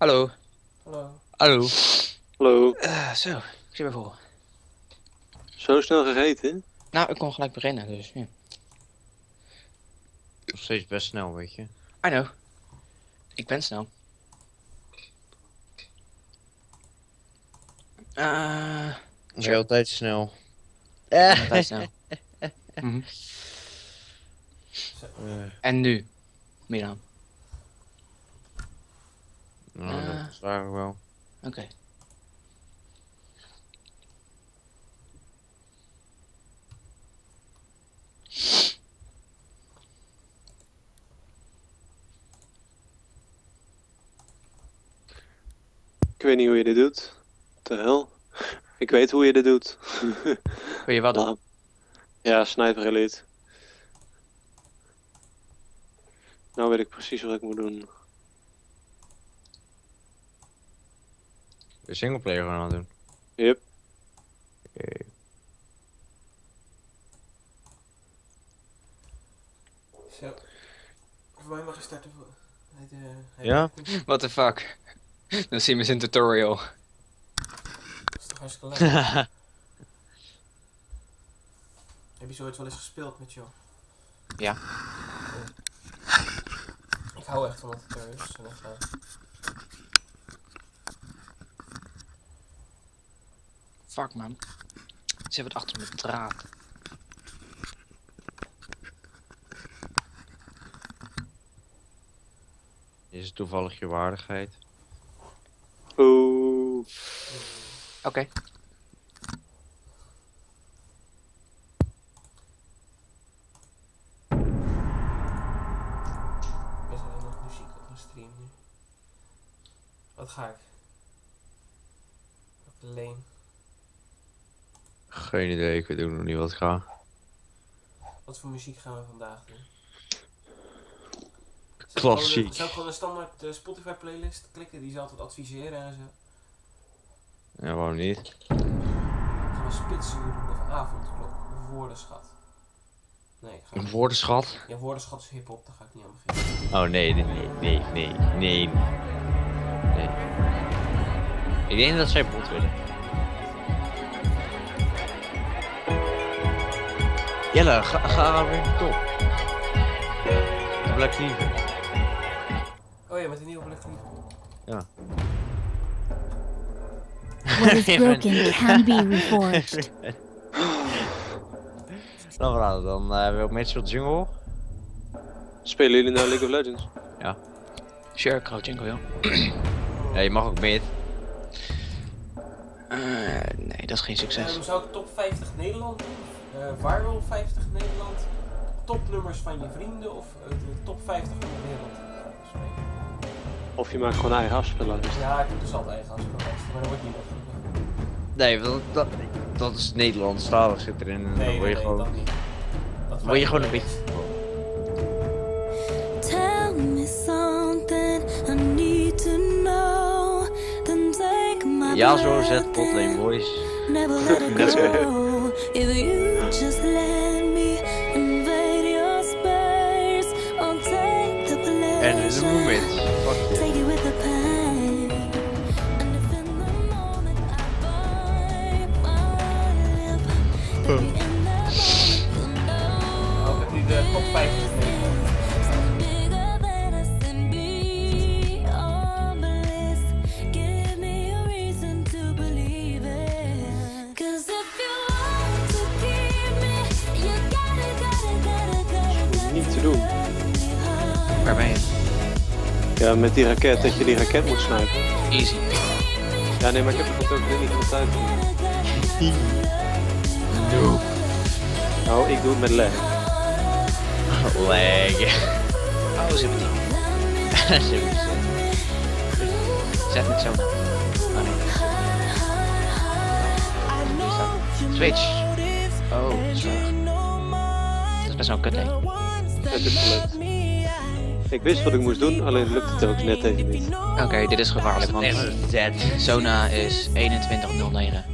Hallo. Hallo. Hallo. Hallo. Eh, zo, ik zit weer vol. Zo snel gegeten? Nou, ik kon gelijk beginnen, dus ja. Nog steeds best snel, weet je. I know. Ik ben snel. Eh, Ik ben altijd snel. altijd snel. Mhm. Eh, En nu? Milan. Nou, Eh. dat is eigenlijk wel. Oké. Ik weet niet hoe je dit doet. Te hel. Ik weet hoe je dit doet. Wil je wat doen? Ja, sniper elite. Nou weet ik precies wat ik moet doen. De singleplayer gaan aan het doen. Yep. Oké. Zo. Voor mij mag je starten voor. Hij, eh, Ja? What the fuck? Dan zien we zijn tutorial. Dat is toch hartstikke leuk. Heb je zoiets wel eens gespeeld met jou? Ja. Ik hou echt van dat tutorials. en echt, eh, Fuck man. Ze hebben het achter mijn draad. Is het toevallig je waardigheid? Oeh. Oké is alleen nog muziek op mijn stream nu. Wat ga ik? Alleen. Geen idee, ik weet ook nog niet wat ik ga. Wat voor muziek gaan we vandaag doen? Klassiek. Zou ik gewoon een standaard eh, Spotify playlist klikken die ze altijd adviseren en zo? Ja, waarom niet? Gaan we spitsuur doen of avondklok of woordenschat? Nee, ik ga Een woordenschat? Ja, woordenschat is hip-hop, daar ga ik niet aan beginnen. Oh nee, nee, nee, nee, nee, nee. nee. Ik denk dat zij bot willen. Jelle, ga, ga weer top. De Black Cleaver. Oh ja, met een nieuwe Black Cleaver. What is broken can be reforged. Dan gaan we dan uh, wil Mitchell Jungle. Spelen jullie nou League of Legends? Sure, Crow Jingle, joh. Ja, je mag ook mid. Eh, nee, dat is geen succes. hoe zou ik top 50 Nederland doen? Eh viral 50 Nederland? Topnummers van je vrienden of eh, de top 50 van de wereld? Of je maakt gewoon eigen afspeellijst. Ja, ik heb dus altijd eigen afspeellijsten, maar dat wordt niet. Nee, dat, dat, dat is Nederlandstalig zit erin. En dan word je nee, gewoon, dat niet. Dat word je gewoon een niet. beetje... Tell me something I need to know. Then take my Ja, zo zet and Boys. Never let it Let's go. the En de pleasure. Roommates. Met die raket, dat je die raket moet snuiven. Easy. Ja, nee, maar ik heb het ook niet van de tijd. Nou, ik doe het met leg. Leg. Oh, ze hebben die. Zet het zo. Oh nee. Dat? Switch. Oh, zo. Dat is best wel kut, hè? Het is gelukt. Ik wist wat ik moest doen, alleen lukte het ook net even niet. Oké, dit is gevaarlijk, want een Z. Zona is 2109.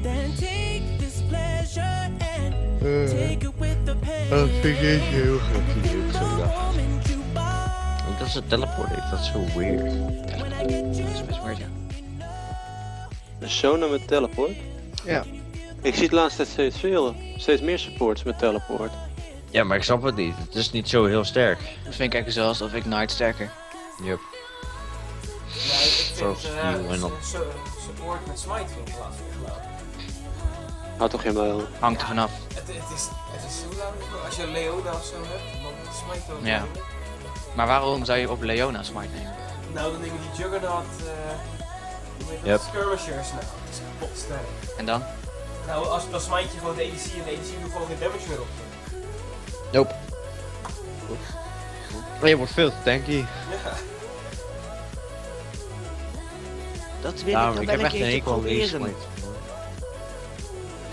Dat vind ik heel Ook dat ze teleport dat is zo weird. Dat is best weird, ja. Een Sona met teleport? Ja. Ik zie het laatst tijd steeds veel. Steeds meer supports met teleport. Ja, maar ik snap het niet. Het is niet zo heel sterk. Dat vind ik eigenlijk zelfs of ik Knight sterker. Yep. Ja, ik vind su- support met smite geloof ik. Houd toch geen mijl. Hangt er vanaf. Het, het is, het is hoe lang nou? Als je Leona of zo hebt, dan smite ook. Ja. Maar waarom zou je op Leona smite nemen? Nou, dan neem je die Juggernaut, eh dat? Yep. Skirmishers. Nou, dat is kapot sterk. En dan? Nou, als, dan smite je gewoon de ADC en de ADC doet gewoon geen damage meer op. Nope. Oh, je wordt veel te tanky. Ja. Dat wil Ja, maar ik heb echt een hekel aan deze smite.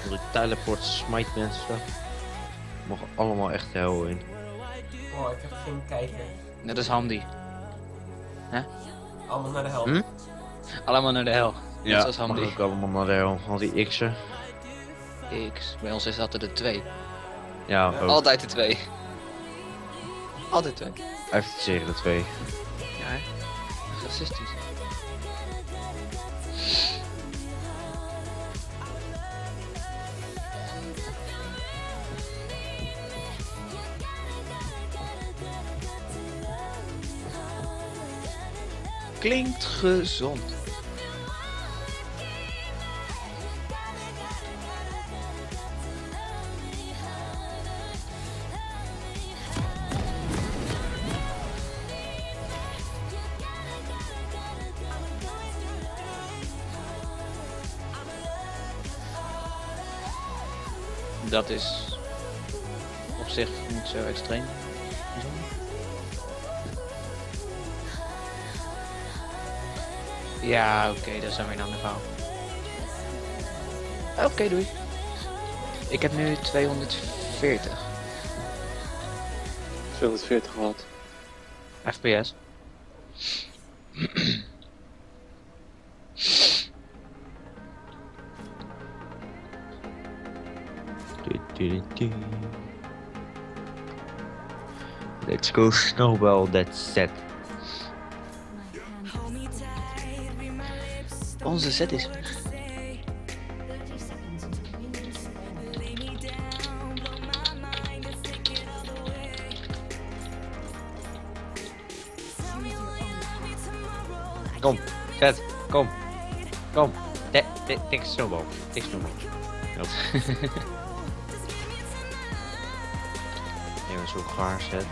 Die teleport smite mensen. Mogen allemaal echt de hel in. Oh, ik heb geen kijker. Dat is handy. Allemaal naar de hel. Hm? Allemaal naar de hel. Ja, dat is handy. mag ook allemaal naar de hel. Al die x'en. X. Bij ons is dat er de twee. Ja, ook. Altijd de twee. Altijd twee. Even tegen de twee. Ja, hè? Racistisch. Klinkt gezond. Dat is op zich niet zo extreem. Ja, oké, dat is dan weer een ander verhaal. Oké, doei. Ik heb nu 240 240 watt. fps. Let's go snowball that set. Onze set is. Kom, zet, kom. Kom. Tik snowball. Tik snowball. Nope. zo gaar zet.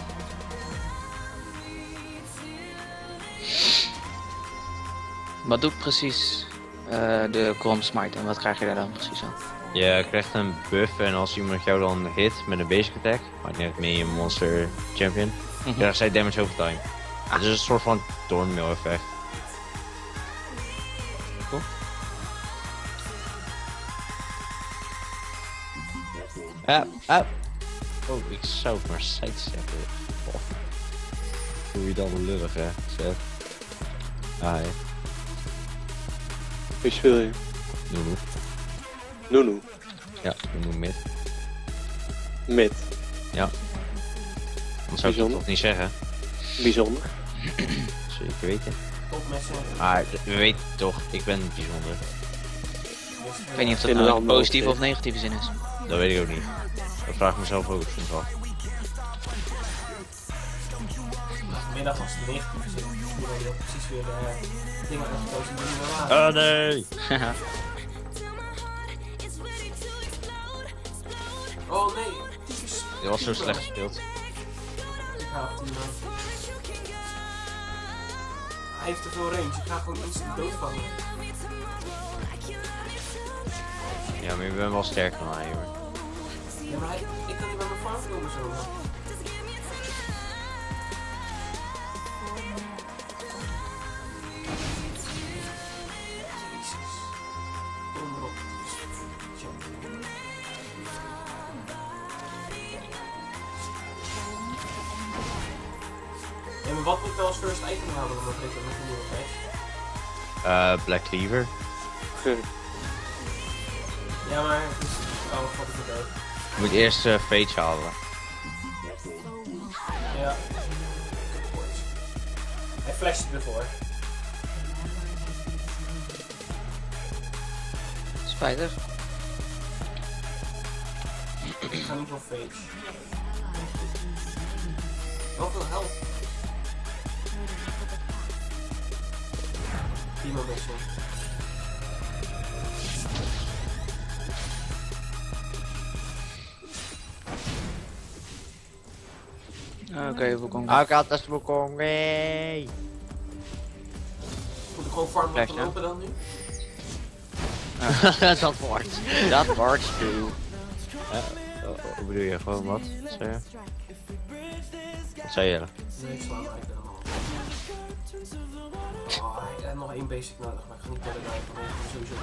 Wat doet precies eh, de Grom Smite en wat krijg je daar dan precies aan? Je krijgt een buff en als iemand jou dan hit met een basic attack, maakt niet uit mee een monster champion, Mhm. krijgt zij damage over time. Het is een soort van thornmail effect. Cool. Ah, ah. Oh, ik zou het maar sidesteppen. Oh. Doe je dan lullig hè, Zet. Ah, ja. Wie speel je? Noemoe. Nunu. Ja, noemoe mid. Mid. Anders zou ik het Bijzonder. toch niet zeggen. Bijzonder. Zeker weten. Maar we weten toch, ik ben bijzonder. Ik weet niet of dat nou positieve of negatieve zin is. Dat weet ik ook niet. Vraag mezelf ook soms af. Vanmiddag was het negatief. Dus ik weet je precies weer de dingen uitgekozen die er waren. Oh nee! Oh nee. Dit was zo slecht gespeeld. Ik haal die man. Hij heeft te veel range, ik ga gewoon instant doodvangen. Ja, maar je bent wel sterker dan hij hoor. Ja, maar hij, ik kan niet bij mijn farm komen zo. Jezus. Donder op. Champion. Ja, maar wat moet ik dan als first item halen dan met dit met de nieuwe patch? Eh, Black Cleaver. Ja, maar. Oh, wat is het ook? Je moet eerst eh Fage halen. Ja. Hij flasht ervoor. Spijtig. Ik ga niet voor Fage. Wel veel help. Timo Missing. Oké, we komen. Akatas Wukong, nee! Moet ik gewoon farmen ja. lopen dan nu? dat wordt. Dat wordt true. Hoe bedoel je? Gewoon wat? Wat zei je? Wat zei je? Nee, ik sla hem uit Oh, ik heb nog één basic nodig, maar ik ga niet verder naar van sowieso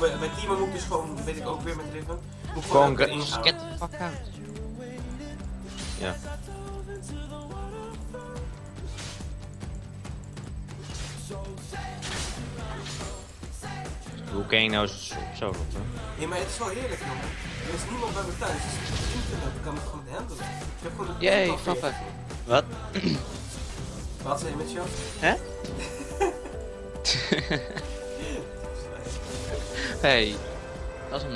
Bij, bij Timo moet ik dus gewoon, weet ik ook weer met Riven, moet ik gewoon Gewoon Ja. Hoe ken je nou zo, hè? Nee, maar het is wel heerlijk, jongen. Er is niemand bij me thuis, dus is internet, ik kan het gewoon handelen. Ik heb gewoon een Yay, café. papa. Wat? Wat zei je met jou? Hè? Hey, dat is hem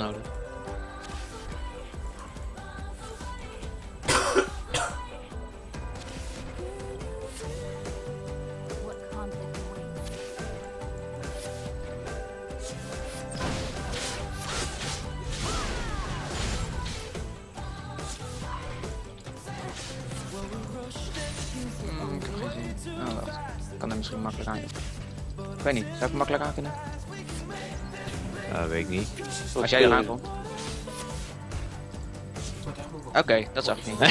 Ik kan misschien makkelijk aan. Ik weet niet, zou ik hem makkelijk aan kunnen? Ja, weet ik niet. Als jij eraan komt. Oké, dat zag ik niet.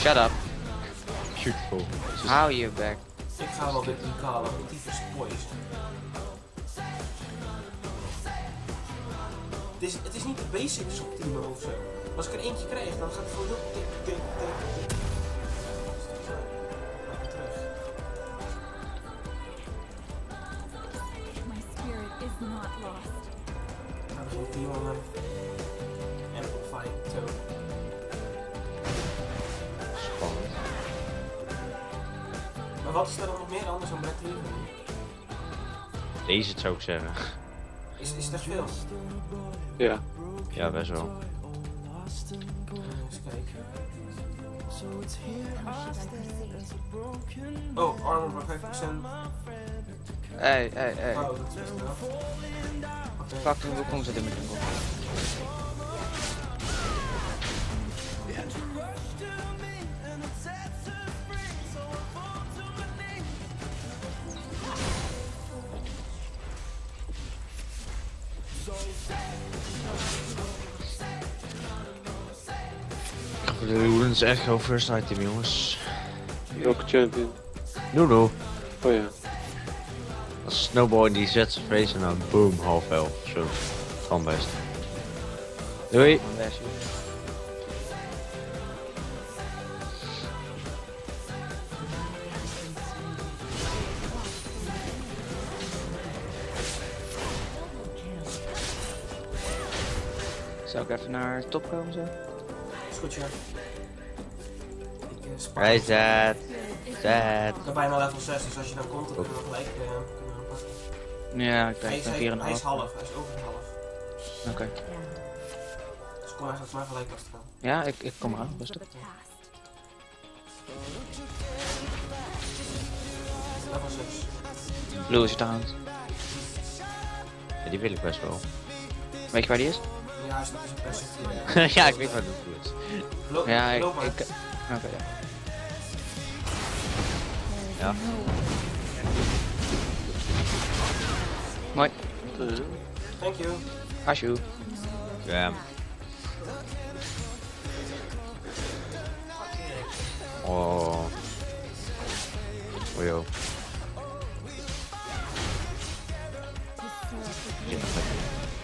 Shut up. Beautiful. Hou je bek. Ik ga wel met die kale, want die is poison. Het is, het is niet de basics op Timo of zo. Als ik er eentje krijg, dan gaat het gewoon heel tik, tik, tik, is not lost. Nou, dan ging Timo naar Amplify Toe. Spannend. Maar wat is er dan nog meer anders dan Black Cleaver? Deze zou ik zeggen. Is, is het echt veel? Ja. Ja, best wel. Eens kijken. I? Oh, armor bij 5%. Hey, hey, hey. Dat is best wel. Oké. Fucking in mijn jungle. De Luren is echt gewoon first item, jongens. Welke champion? Lulu. Oh ja. Snowboy die zet zijn face en dan boom, half health. Zo. Kan best. Doei. Zou ik even naar de top komen zo? Is goed, ja. Ik eh, spaar. Hij is dead. Dead. Ik ben bijna level 6, dus als je dan komt, dan kunnen we gelijk eh, Ja, ik Hij denk is, dat hij, hier een hij is half. half, hij is over een half. Oké. Dus kom eigenlijk maar gelijk als het kan. Ja, ik, ik kom eraan. Rustig. The past. Level 6. Blue is het aan. Ja, die wil ik best wel. Weet je waar die is? Ja, hij dus een percent. ja, ik weet wat het is. Loop, Ja, ik... ik Oké, ja. Ja. Mooi. Thank you. Ashu. Ja. Oh. Oh joh.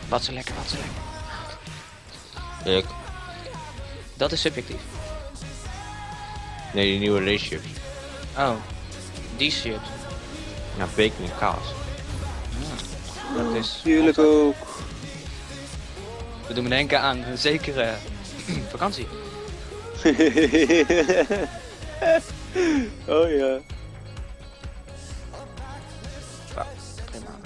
Wat ze lekker, wat ze lekker. Ik. Dat is subjectief. Nee, die nieuwe race chips. Oh, die shit. Ja, bacon en kaas. Dat is... Jullie ook. We doen me denken aan een zekere vakantie. oh ja. Prima.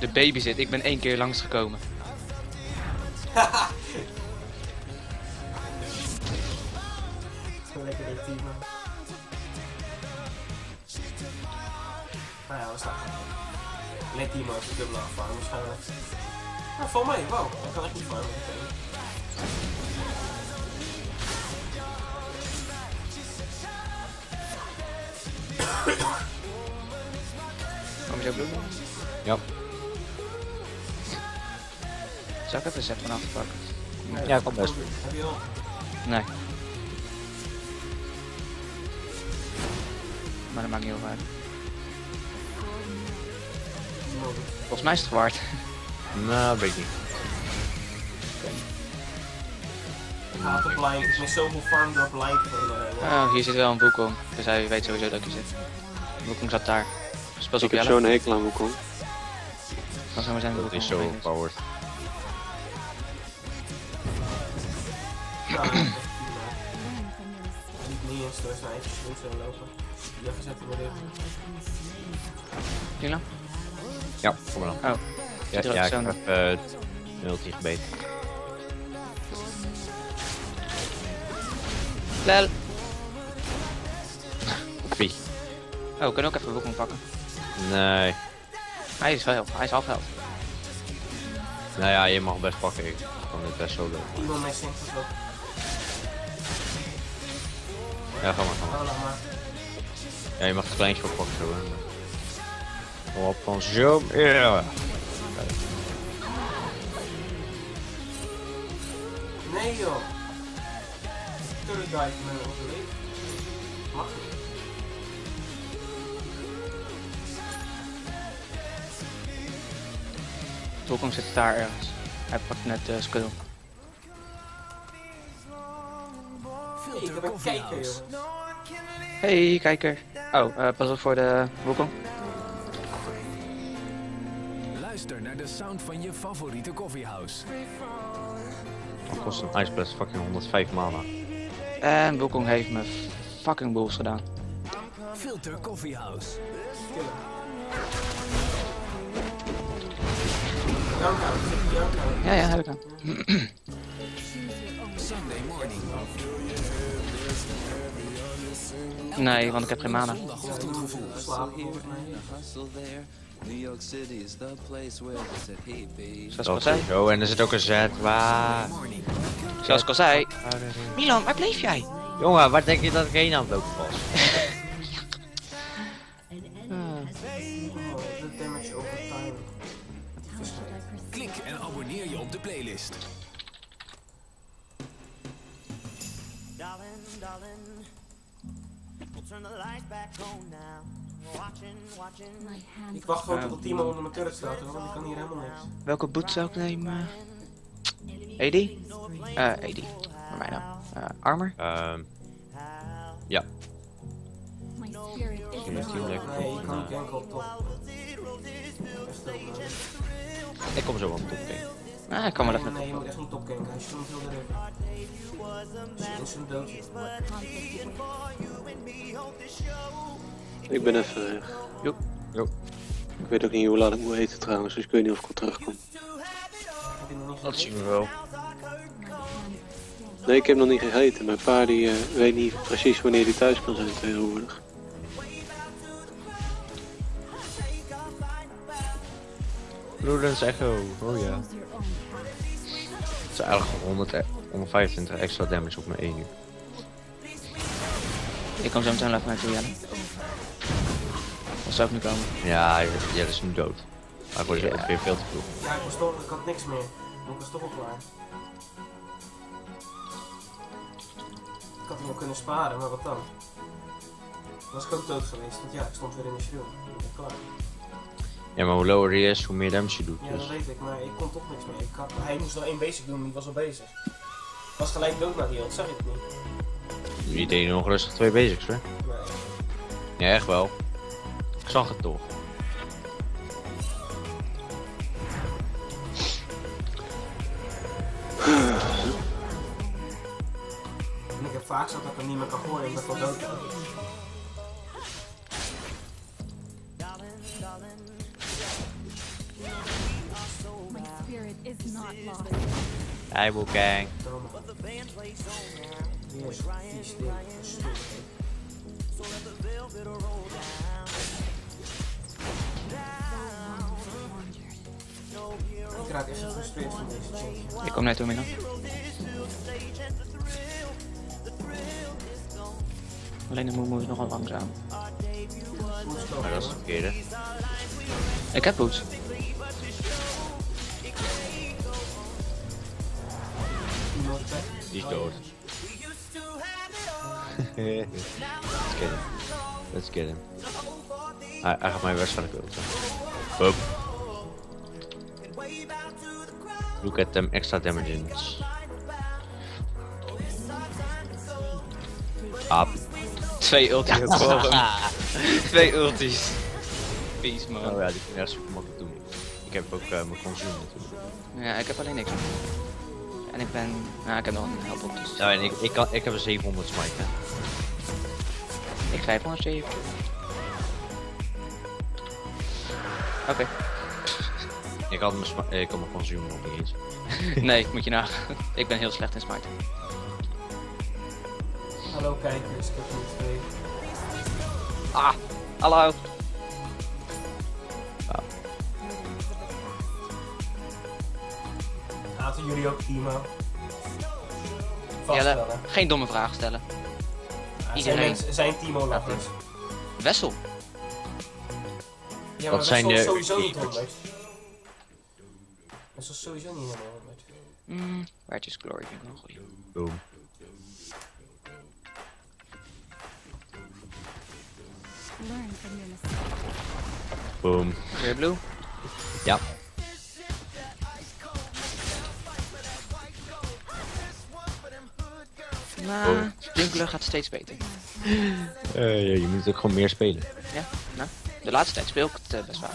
De baby zit, ik ben één keer langsgekomen. Lekker team. Nou ja, we staan. Alleen team als de dubbele afvangen waarschijnlijk. Nou, voor mij, wow. Dan kan ik niet farmen meteen. Kom je zo bloemen? Ja. Zou ik even set van afpakken? Nee, Ja, kan best. Heb je al? Nee. Maar dat maakt niet heel veel uit. Volgens mij is het gewaard. Nou, weet ik niet. Ik haat de blind. Ik ben zoveel farm van eh, Oh, hier zit wel een Wukong. Dus hij weet sowieso dat ik hier zit. Wukong zat daar. Dus pas op Ik heb zo'n hekel aan Wukong. Kan zomaar zijn dat is zo powered. Ja, prima. Niet eens door zijn eigen lopen. Die gezet in de rug. Jelle? Ja, kom maar dan. Oh. Ja, ook ja ik zo'n- heb uh, multi gebeten. Lel. Wie? Oh, we kunnen ook even Wukong pakken. Nee. Hij is wel, hij is half health. Nou ja, je mag best pakken. Ik kan dit best solo. Iemand mee zingt of zo. Ja, ga maar, ga maar. Ja, je mag het kleintje ook pakken zo. hè. Op van zo. Ja. Nee joh. Turret dive met onze leeg. Mag niet. Wukong zit daar ergens. Hij pakt net de skull. Hey, ik heb een kijker jongens. Hey, kijker. Oh, eh, pas op voor de Wukong. Sound van je favoriete koffiehouse. Dan kost een Ice Blast fucking 105 mana. En Wukong heeft me fucking bulls gedaan. Filter downtown? Ja, ja, heb ik aan. Sunday morning. Nee, want ik heb geen mana. New York City is the place where said, hey babe. Zoals ik al zei. zo. En er zit ook een Z. Waar? Zoals ik al zei. Milan, waar bleef jij? Jongen, waar denk je dat ik heen aan het lopen was? Oh. Klik en abonneer je op de playlist. Darling, darling, we'll turn the lights back on now. Ik wacht gewoon tot het team onder mijn turret staat, want ik kan hier helemaal niks. Welke boot zou ik nemen? AD? Eh, AD. Voor mij dan. Eh, armor? Ehm. ja. Is is die alive. lekker. Nee, ik kan Nou, op top. Heel leuk. ik kom zo wel op top. Ah, ik kan wel Nee, even. nee, je moet echt niet topganken, hij stond heel de dood. Ik ben even weg. Joep. Joep. Ik weet ook niet hoe laat ik moet eten trouwens, dus ik weet niet of ik wel terugkom. Dat zien we wel. Nee, ik heb nog niet gegeten. Mijn pa die eh, weet niet precies wanneer hij thuis kan zijn tegenwoordig. Prudence Echo. Oh ja. Het is eigenlijk gewoon 100, e- 125 extra damage op mijn 1 uur. Ik kom zo meteen even naartoe, Jelle. Dat zou ik nu komen. Ja, ja, dat is nu dood. Maar het is weer veel te vroeg. Ja, ik was toch, ik had niks meer. Ik was toch al klaar. Ik had hem wel kunnen sparen, maar wat dan? Dan was ik ook dood geweest, want ja, ik stond weer in de shield. Ik ben klaar. Ja, maar hoe lower hij is, hoe meer damage je doet. Ja, dat Dus. weet ik, maar ik kon toch niks meer. Ik had, hij moest nog één basic doen, die was al bezig. Was gelijk dood na die ult, zag ik het niet. Die deden nog rustig twee basics hoor. Nee. Ja, echt wel. Ik zag het toch. En ik heb vaak zo dat ik hem niet meer kan gooien omdat ik al dood ben. Hij wil gang. Hier Ik raak echt gefrustreerd van deze change. Ik kom net toe, Milan. Alleen de moe is nogal langzaam. Maar dat is het verkeerde. Ik heb boots. Die is dood. Let's get him. Let's get him. Hij, hij gaat mij waarschijnlijk ulten. Boop. Look at them extra damage Ah. Twee ulties ja. Twee ulties. Peace man. Oh ja, die kunnen echt super makkelijk doen. Ik heb ook uh, mijn consume natuurlijk. Ja, ik heb alleen niks. En ik ben... Nou, ik heb nog een help op dus... Ja, ik, ik, kan, ik heb een 700 smite. Ik 507. Oké. Ik had mijn, eh, ik had mijn consumer nog niet eens. nee, moet je nagaan. ik ben heel slecht in smart. Hallo kijkers, ik heb twee. Ah, hallo. Ah. Laten jullie ook Timo? Jelle, geen domme vragen stellen. Ah, Iedereen. Zijn, Timo-lachers? Wessel. Ja, Wat maar zijn zijn de- sowieso niet 100. Dat is sowieso niet helemaal 100. Mm, Righteous Glory vind ik wel een goeie. Boom. Boom. Weer blue. Ja. Nou, Dinkelen gaat steeds beter. Eh, ja, je moet ook gewoon meer spelen. Ja. De laatste tijd speel ik het eh, best vaak.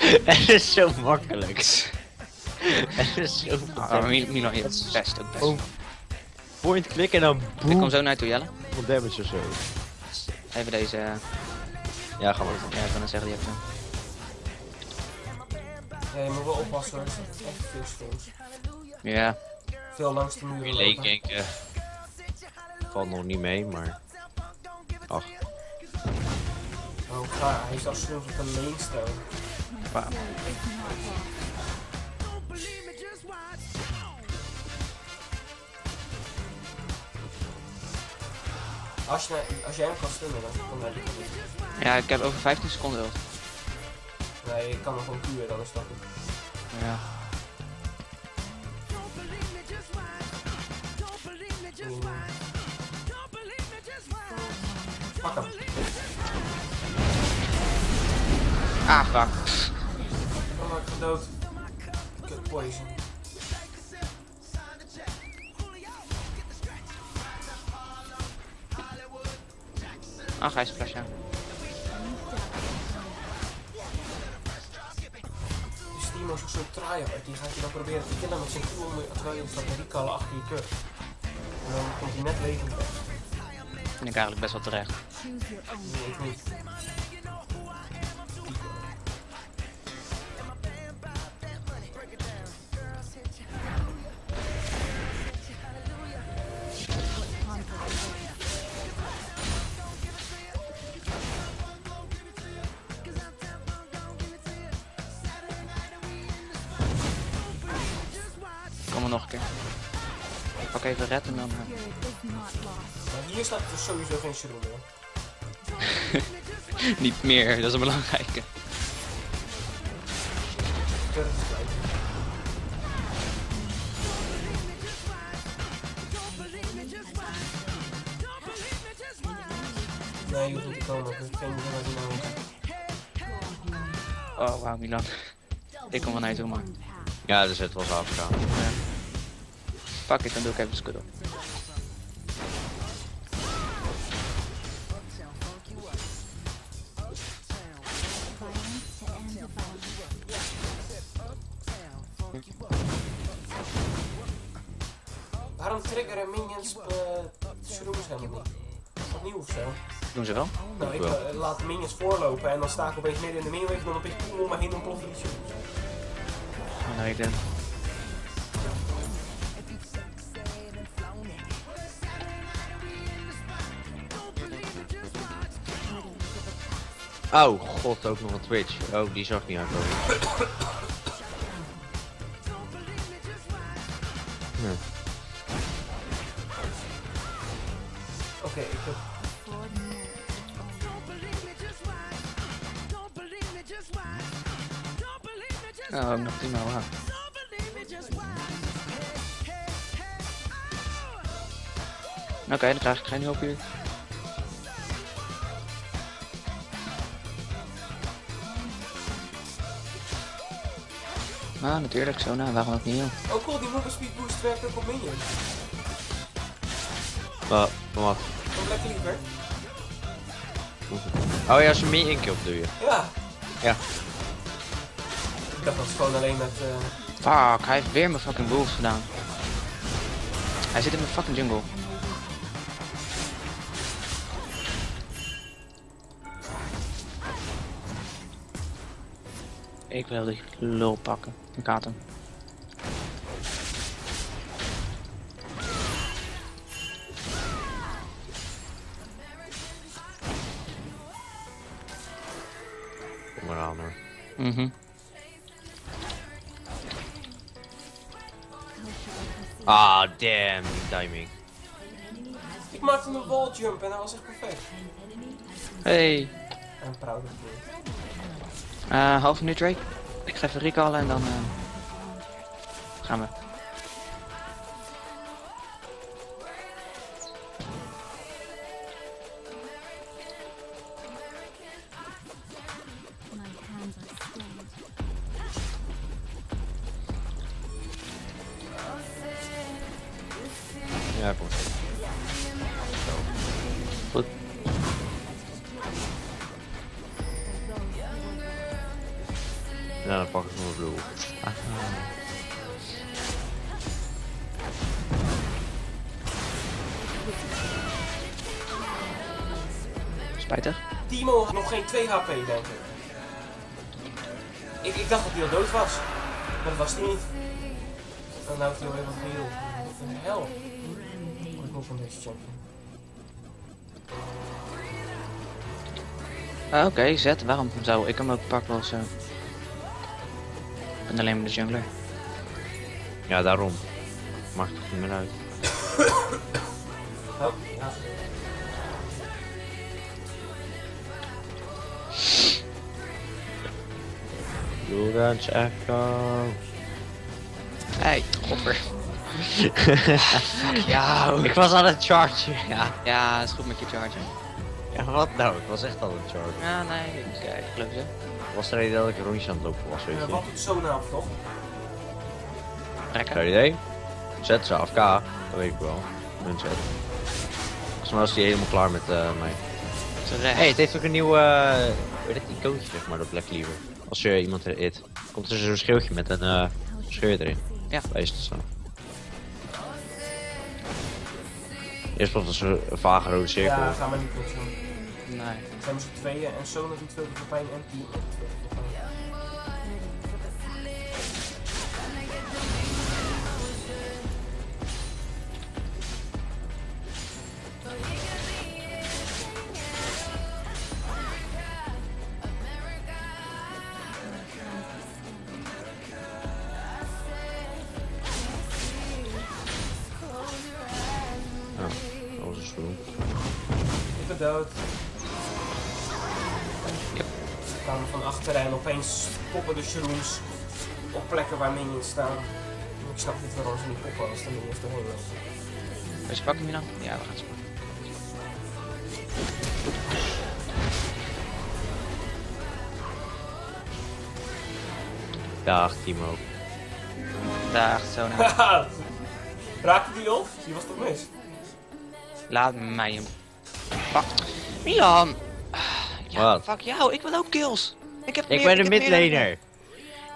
Het is zo makkelijk. Het is zo Ah, maar Mi- Milan, je hebt best ook best. Oh. Point klikken en dan Ik kom zo naar toe, Jelle. Wat damage of zo. Even deze... eh, Ja, ga maar. ja, ik kan het zeggen, die heb je. Ja, je moet wel oppassen echt veel. Ja, Veel langs de Relay lopen. ganken. Valt nog niet mee, maar... Hij is al slim op een leenstone. wauw. Als, je, als jij hem kan stunnen, dan kan hij. Ja, ik heb over 15 seconden ult. Nee, je kan hem gewoon puur, dan is dat goed. Ja. Ah, fuck. Oh, ik ga dood. Kut poison. Ah, ga je splash aan. Die Steam is een soort tryhard. Die gaat je dan proberen te killen met zijn cool terwijl je staat te recallen achter je kut. En dan komt hij net levend weg. Vind ik eigenlijk best wel terecht. Nee, ik niet. Hier staat dus sowieso geen shroom meer. niet meer, dat is een belangrijke. Nee, je hoeft niet te komen. Ik waar die nou. Oh, wauw, Milan. Ik kom. One path. ja, dus het was afgegaan. Ja. Fuck it, dan doe ik even de scud voorlopen en dan sta ik opeens midden in de miniwave en dan opeens poem om me heen en ploffen. Oh, nee, denk. Oh, god, ook nog een Twitch. Oh, die zag niet aankomen. Ook nog 10 maar waar. Oké, dan krijg ik geen hulp hier. Ah, natuurlijk, zo nou, waarom ook niet joh. Oh cool, die movement speed boost werkt ook op minions. Wat? Wat? Van Black Cleaver. Oh ja, als je meer inkilt doe je. Ja. Ja. Ik dacht dat is gewoon alleen met... eh, Fuck, hij heeft weer mijn fucking wolves gedaan. Hij zit in mijn fucking jungle. Ik wil die lul pakken. Een katen. Kom maar aan hoor. Mhm. Ah, damn, die timing. Ik maakte een wall jump en dat was echt perfect. Hey. Proud of me. Eh, half minuut Drake. Ik ga even recallen en dan eh, gaan we. 2 HP, denk ik. ik. Ik dacht dat hij al dood was. Maar dat was hij niet. Dan houdt hij alweer wat heel. Wat een hel. Ik van deze champion. Ah, Oké, zet. Waarom zou ik hem ook pakken als... eh, Ik ben alleen maar de jungler. Ja, daarom. Maakt het niet meer uit. Lorenz Echo. Hey, godver. ja, Ik was aan het chargen. Ja. ja, is goed met je charger. ja, wat nou? Ik was echt aan het chargen. Ja, nee, ik, ik geloof je. Was er reden dat ik een rondje aan het lopen was, weet je? wat doet zo nou toch? Rekken. Geen idee. Zet ze AFK, dat weet ik wel. Een zet. Volgens mij was hij helemaal klaar met eh, mij. Terecht. hey, het heeft ook een nieuw, eh het, icoontje zeg maar, dat Black Cleaver. Als je iemand er hit, komt er zo'n schildje met een eh scheur erin. Ja. Staan. Eerst was er zo'n vage rode cirkel. Ja, gaan we niet met zo. Nee. We zijn met z'n tweeën en Sona doet veel pijn en Timo opeens poppen de shrooms op plekken waar minions staan. Ik snap niet waarom ze niet poppen als de minions erheen lopen. Dus pak hem dan? Ja, we gaan ze pakken. Dag Timo. Dag, zo. Haha! Raakte die ons? Die was toch mis? Laat mij hem. Fuck. Milan! Ah, Ja, Wat? fuck jou, ik wil ook kills. Ik, heb Ik meer- ben dan- midlaner.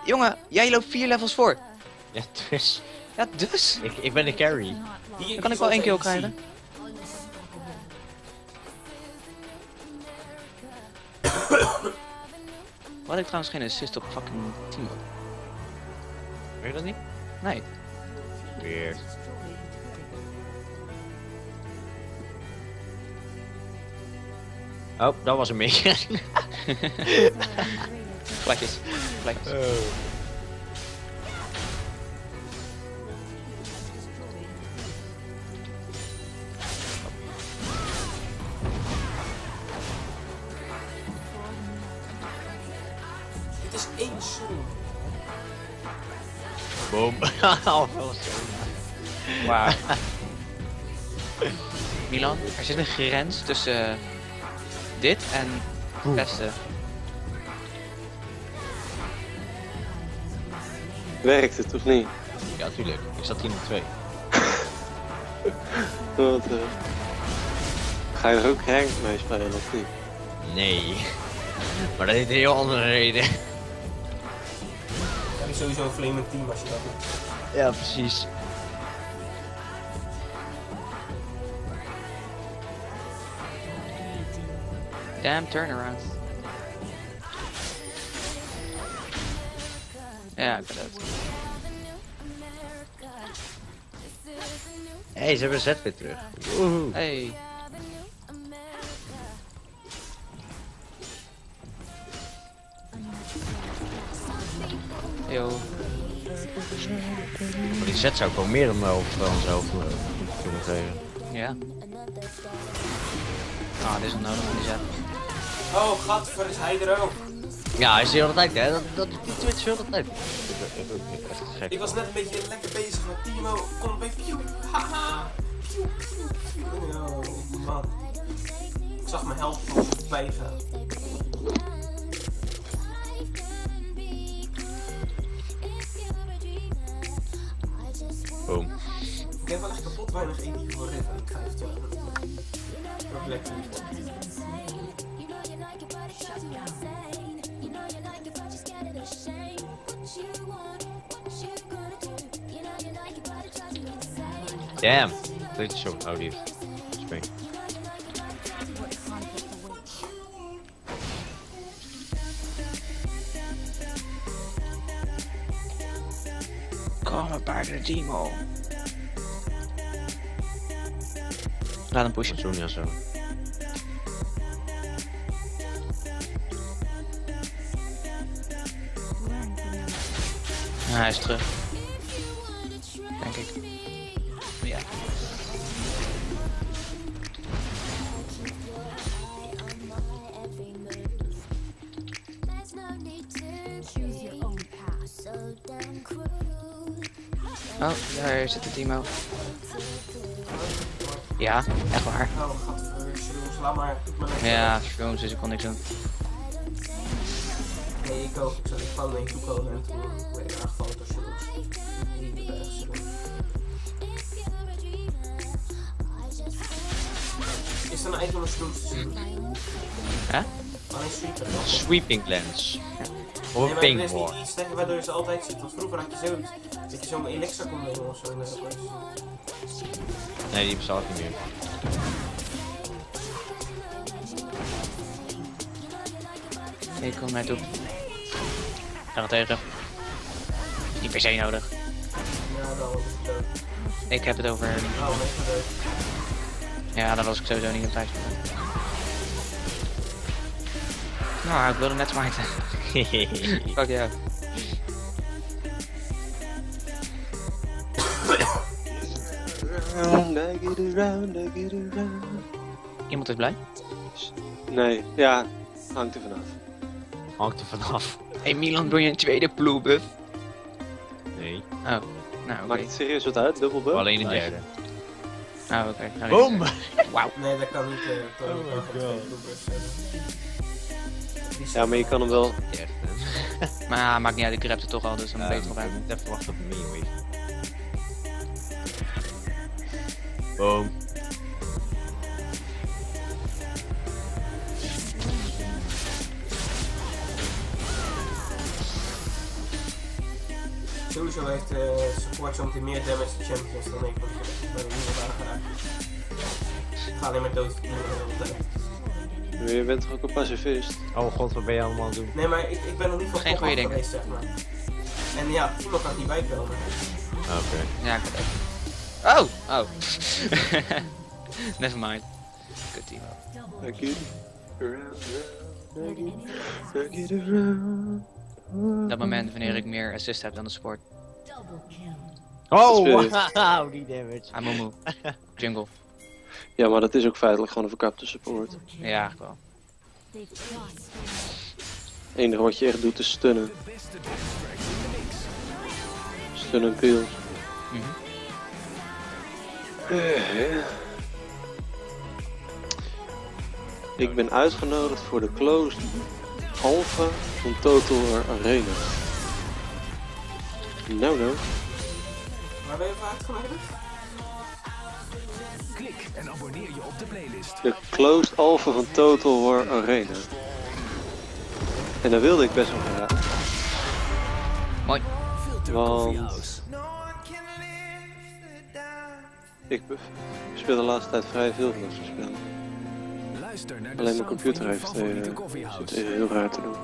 Jongen, jij loopt vier levels voor. Ja, dus. Ja, dus. Ik, ik ben de carry. Dan kan ik wel één kill krijgen. Wat ik trouwens geen assist op fucking team. Weet je dat niet? Nee. Weird. Oh, dat was een beetje. Vlekjes. Vlekjes. Het is één zoen. Boom. Wauw. Milan, er zit een grens tussen eh, dit en pesten. Werkt het of niet? Ja, tuurlijk. Ik zat hier in twee. Wat, eh, Ga je er ook ranked mee spelen of niet? Nee. Maar dat heeft een heel andere reden. Dat is sowieso een flaming team als je dat doet. Ja, precies. Damn turnaround. Ja, ik ben hey, ze hebben Z weer terug. Woehoe. Hey. Yo. Maar die Z zou ik wel meer dan mijn hoofd van zelf eh, kunnen geven. Ja. Ah, dit is onnodig van die zet. Oh, gadver, is hij er ook? Ja, hij is hier altijd, hè? Dat, dat doet die Twitch heel de tijd. Ik was net een beetje lekker bezig met Timo. Kom bij Pew. Haha. Pew, pew, pew. Oh, man. Ik zag mijn helft nog bijgaan. Boom. Ik heb wel echt kapot weinig EP voor Riven. Ik ga even terug. Ook lekker niet. Damn. Dit is zo oud die spring. Kom maar bij de Timo. Laat hem pushen. Ja hij is terug. Denk ik. Ja. Oh, daar zit de Timo. Ja, echt waar. Oh, maar lekker. Ja, Shrooms, dus ik kon niks doen. Nee, ik ook. Ik zou ik gewoon naar je toe komen en toen werd ik aangevallen door. Niet de Shroom. Is er een item om Shrooms te zien? Hè? Alleen sweeper. Sweeping lens. Of Nee, een iets tegen waardoor je ze altijd ziet. Want vroeger had je zoiets. Dat je zo'n elixir kon nemen of zo. in. Nee, die bestaat niet meer. Ik kom naartoe. Ga er tegen. Niet per se nodig. Ja, dan was het dood. Ik heb het over. Ja, dan was ik sowieso niet op tijd. Nou, ik wilde net smijten. Fuck ja. Iemand is blij? Nee, ja, hangt er vanaf. Hangt er vanaf. Hey Milan, wil je een tweede blue buff? Nee. Oh, nou oké. Maakt het serieus wat uit, dubbel buff? Alleen een derde. Oh, oké. Nou, Boom! Wauw. Nee, dat kan niet. Tony. Oh my God. Ja, maar je kan hem wel... Maar ja, maakt niet uit, ik grab het toch al, dus dan weet nog we uit. moeten even wachten op. Boom. Sowieso heeft eh support zometeen meer damage to champions dan ik, want ik heb bijna niemand aangeraakt. Ik ga alleen maar dood de hele tijd. Maar je bent toch ook een pacifist? Oh god, wat ben je allemaal aan het doen? Nee, maar ik, ik ben nog niet van Geen geweest, zeg maar. En ja, Timo kan niet bijkomen. Ah, Oké. Ja, ik. Oh! Oh. Never mind. Kut team. Get around, get around. Dat moment wanneer ik meer assist heb dan de support. Oh, wow, die damage. I'm moe. Jungle. Ja, maar dat is ook feitelijk gewoon een verkapte support. Ja, eigenlijk wel. Het enige wat je echt doet is stunnen. Stunnen pills. Mhm. Ik ben uitgenodigd voor de closed alpha van Total War Arena. Nou nou. Waar ben je uitgenodigd? Klik en abonneer je op de playlist. De closed alpha van Total War Arena. En daar wilde ik best wel graag. Mooi. Filter Want-. Ik speel de laatste tijd vrij veel van dat soort spellen. Luister naar de Alleen mijn computer heeft favoriete eh, heel raar te doen.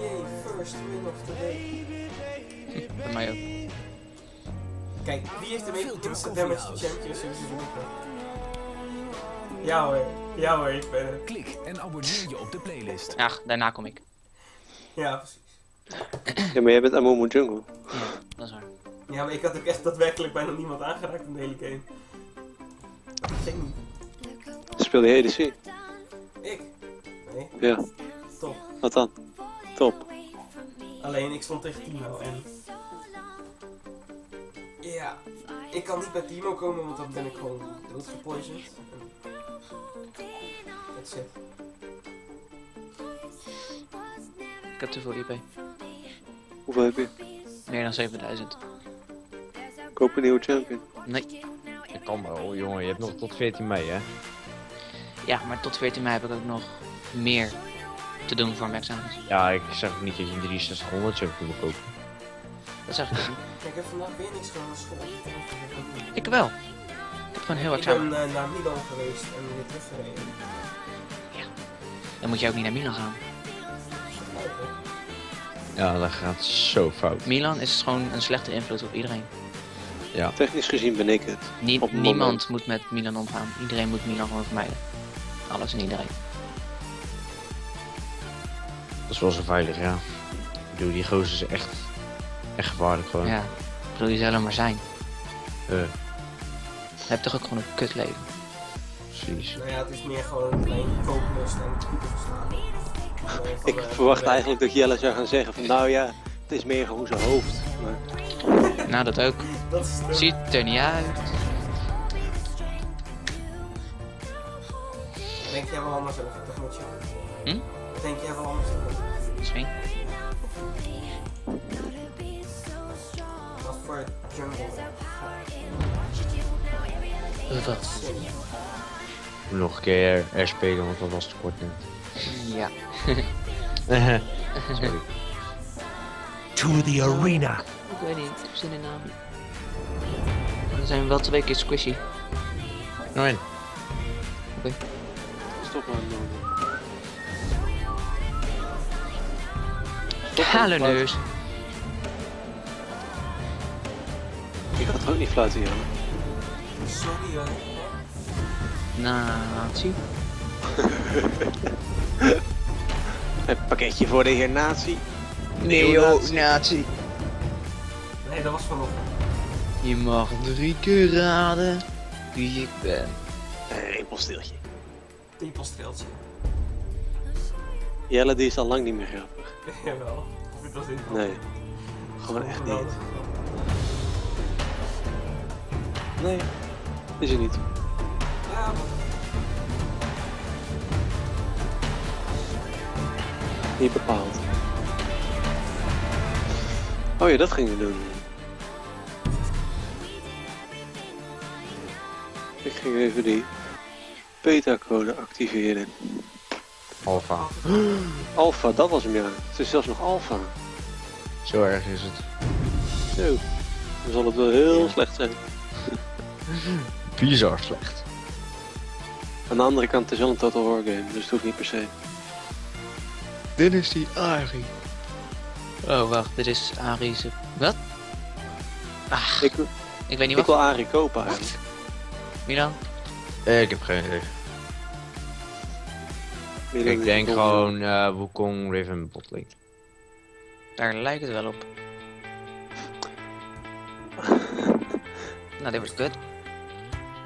Yay, first win of the day. Bij mij ook. Kijk, wie heeft de meeste damage champions in? Ja hoor, ja hoor, ik ben het. Klik en abonneer je op de playlist. Ja, daarna kom ik. Ja, precies. Ja, maar jij bent Amumu Jungle. Ja, dat is waar. Ja, maar ik had ook echt daadwerkelijk bijna niemand aangeraakt in de hele game. Dat ging niet. Speel je EDC? Ik? Nee, Ja, top. wat dan? Top. Alleen ik stond tegen Timo en... Ja, ik kan niet bij Timo komen, want dan ben ik gewoon doodgepoisoned. En- That's it. Ik heb te veel IP. Hoeveel heb je? Meer dan 7000. Koop een nieuwe champion. Nee. Dat kan wel, jongen. Je hebt nog tot 14 mei, hè? Ja, maar tot 14 mei heb ik ook nog meer te doen voor mijn examens. Ja, ik zeg ook niet dat je een 6300 champion moet kopen. Dat zeg ik niet. Kijk, ik heb vandaag weer niks gedaan school. Ik wel. Ik heb gewoon heel Ik examen. ben eh, naar Milan geweest en weer teruggereden. Dan moet je ook niet naar Milan gaan. Ja, dat gaat zo fout. Milan is gewoon een slechte invloed op iedereen. Technisch gezien ben ik het. Niemand moment. moet met Milan omgaan. Iedereen moet Milan gewoon vermijden. Alles en iedereen. Dat is wel zo veilig, ja. Ik bedoel, die gozer is echt, echt gevaarlijk gewoon. Ja. Ik bedoel, je zal er maar zijn. Eh, Je hebt toch ook gewoon een kutleven. precies. Nou ja, het is meer gewoon een klein kooplust en type verslaan. Eh, Ik eh, verwacht van, eigenlijk dat Jelle zou gaan zeggen van nou ja, het is meer gewoon zijn hoofd. Maar Nou, dat ook. Dat het. Ziet er niet uit. Jij wel anders over, toch moet je? Hm? Denk jij wel anders over? Misschien. Wat voor jungle? Wat? Nog een keer er spelen, want dat was te kort net. Ja. Sorry. To the arena. Ik weet niet. Ik heb zin in namen. Dan zijn we wel twee keer squishy. Nou en? Stop maar. neus. Ik had het ook niet fluiten, Jelle. Sorry hoor. Nazi. Een pakketje voor de heer Nazi. Neo-nazi. Nee, dat was vanochtend. Je mag drie keer raden wie ik ben. Een. Piepelstreeltje. Jelle die is al lang niet meer grappig. Jawel. Dit was dit. Nee. Gewoon echt niet. Nee. Is hij niet. Ja, maar Niet bepaald. Oh ja, dat gingen we doen. ging even die beta-code activeren. Alpha. Alpha, dat was hem ja. Het is zelfs nog alpha. Zo erg is het. Zo. Dan zal het wel heel slecht zijn. Bizar slecht. Aan de andere kant het is wel een Total War game, dus het hoeft niet per se. Dit is die Ari. Oh, wacht, dit is Ari's... Wat? Ach, Ik, ik weet niet ik wat. wil Ari kopen eigenlijk. Wie dan? Eh, ik heb geen idee. Ik denk gewoon eh Wukong Riven Bottling. Daar lijkt het wel op. nou, dit wordt kut.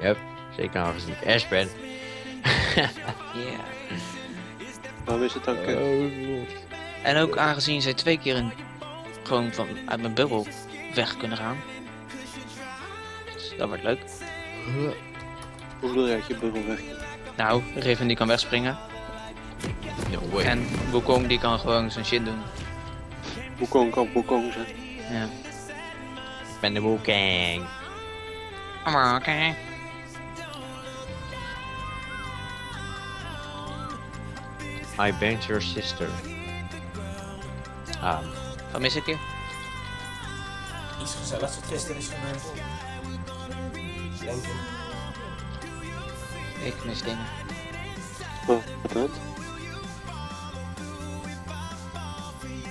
Yep, zeker aangezien ik Ash ben. Ja. Waarom is het dan kut? En ook aangezien zij twee keer een, gewoon van, uit mijn bubbel weg kunnen gaan. Dus dat wordt leuk. Hoe bedoel je uit je bubbel weg? Nou, Riven die kan wegspringen. No way. En Wukong die kan gewoon zijn shit doen. Wukong kan Wukong zijn. Ja. Ik ben de Wukong. Maar oké. I banged your sister. Ah, Wat mis ik hier? Iets gezelligs wat gisteren is gebeurd. Denk ik. Mis dingen. Wat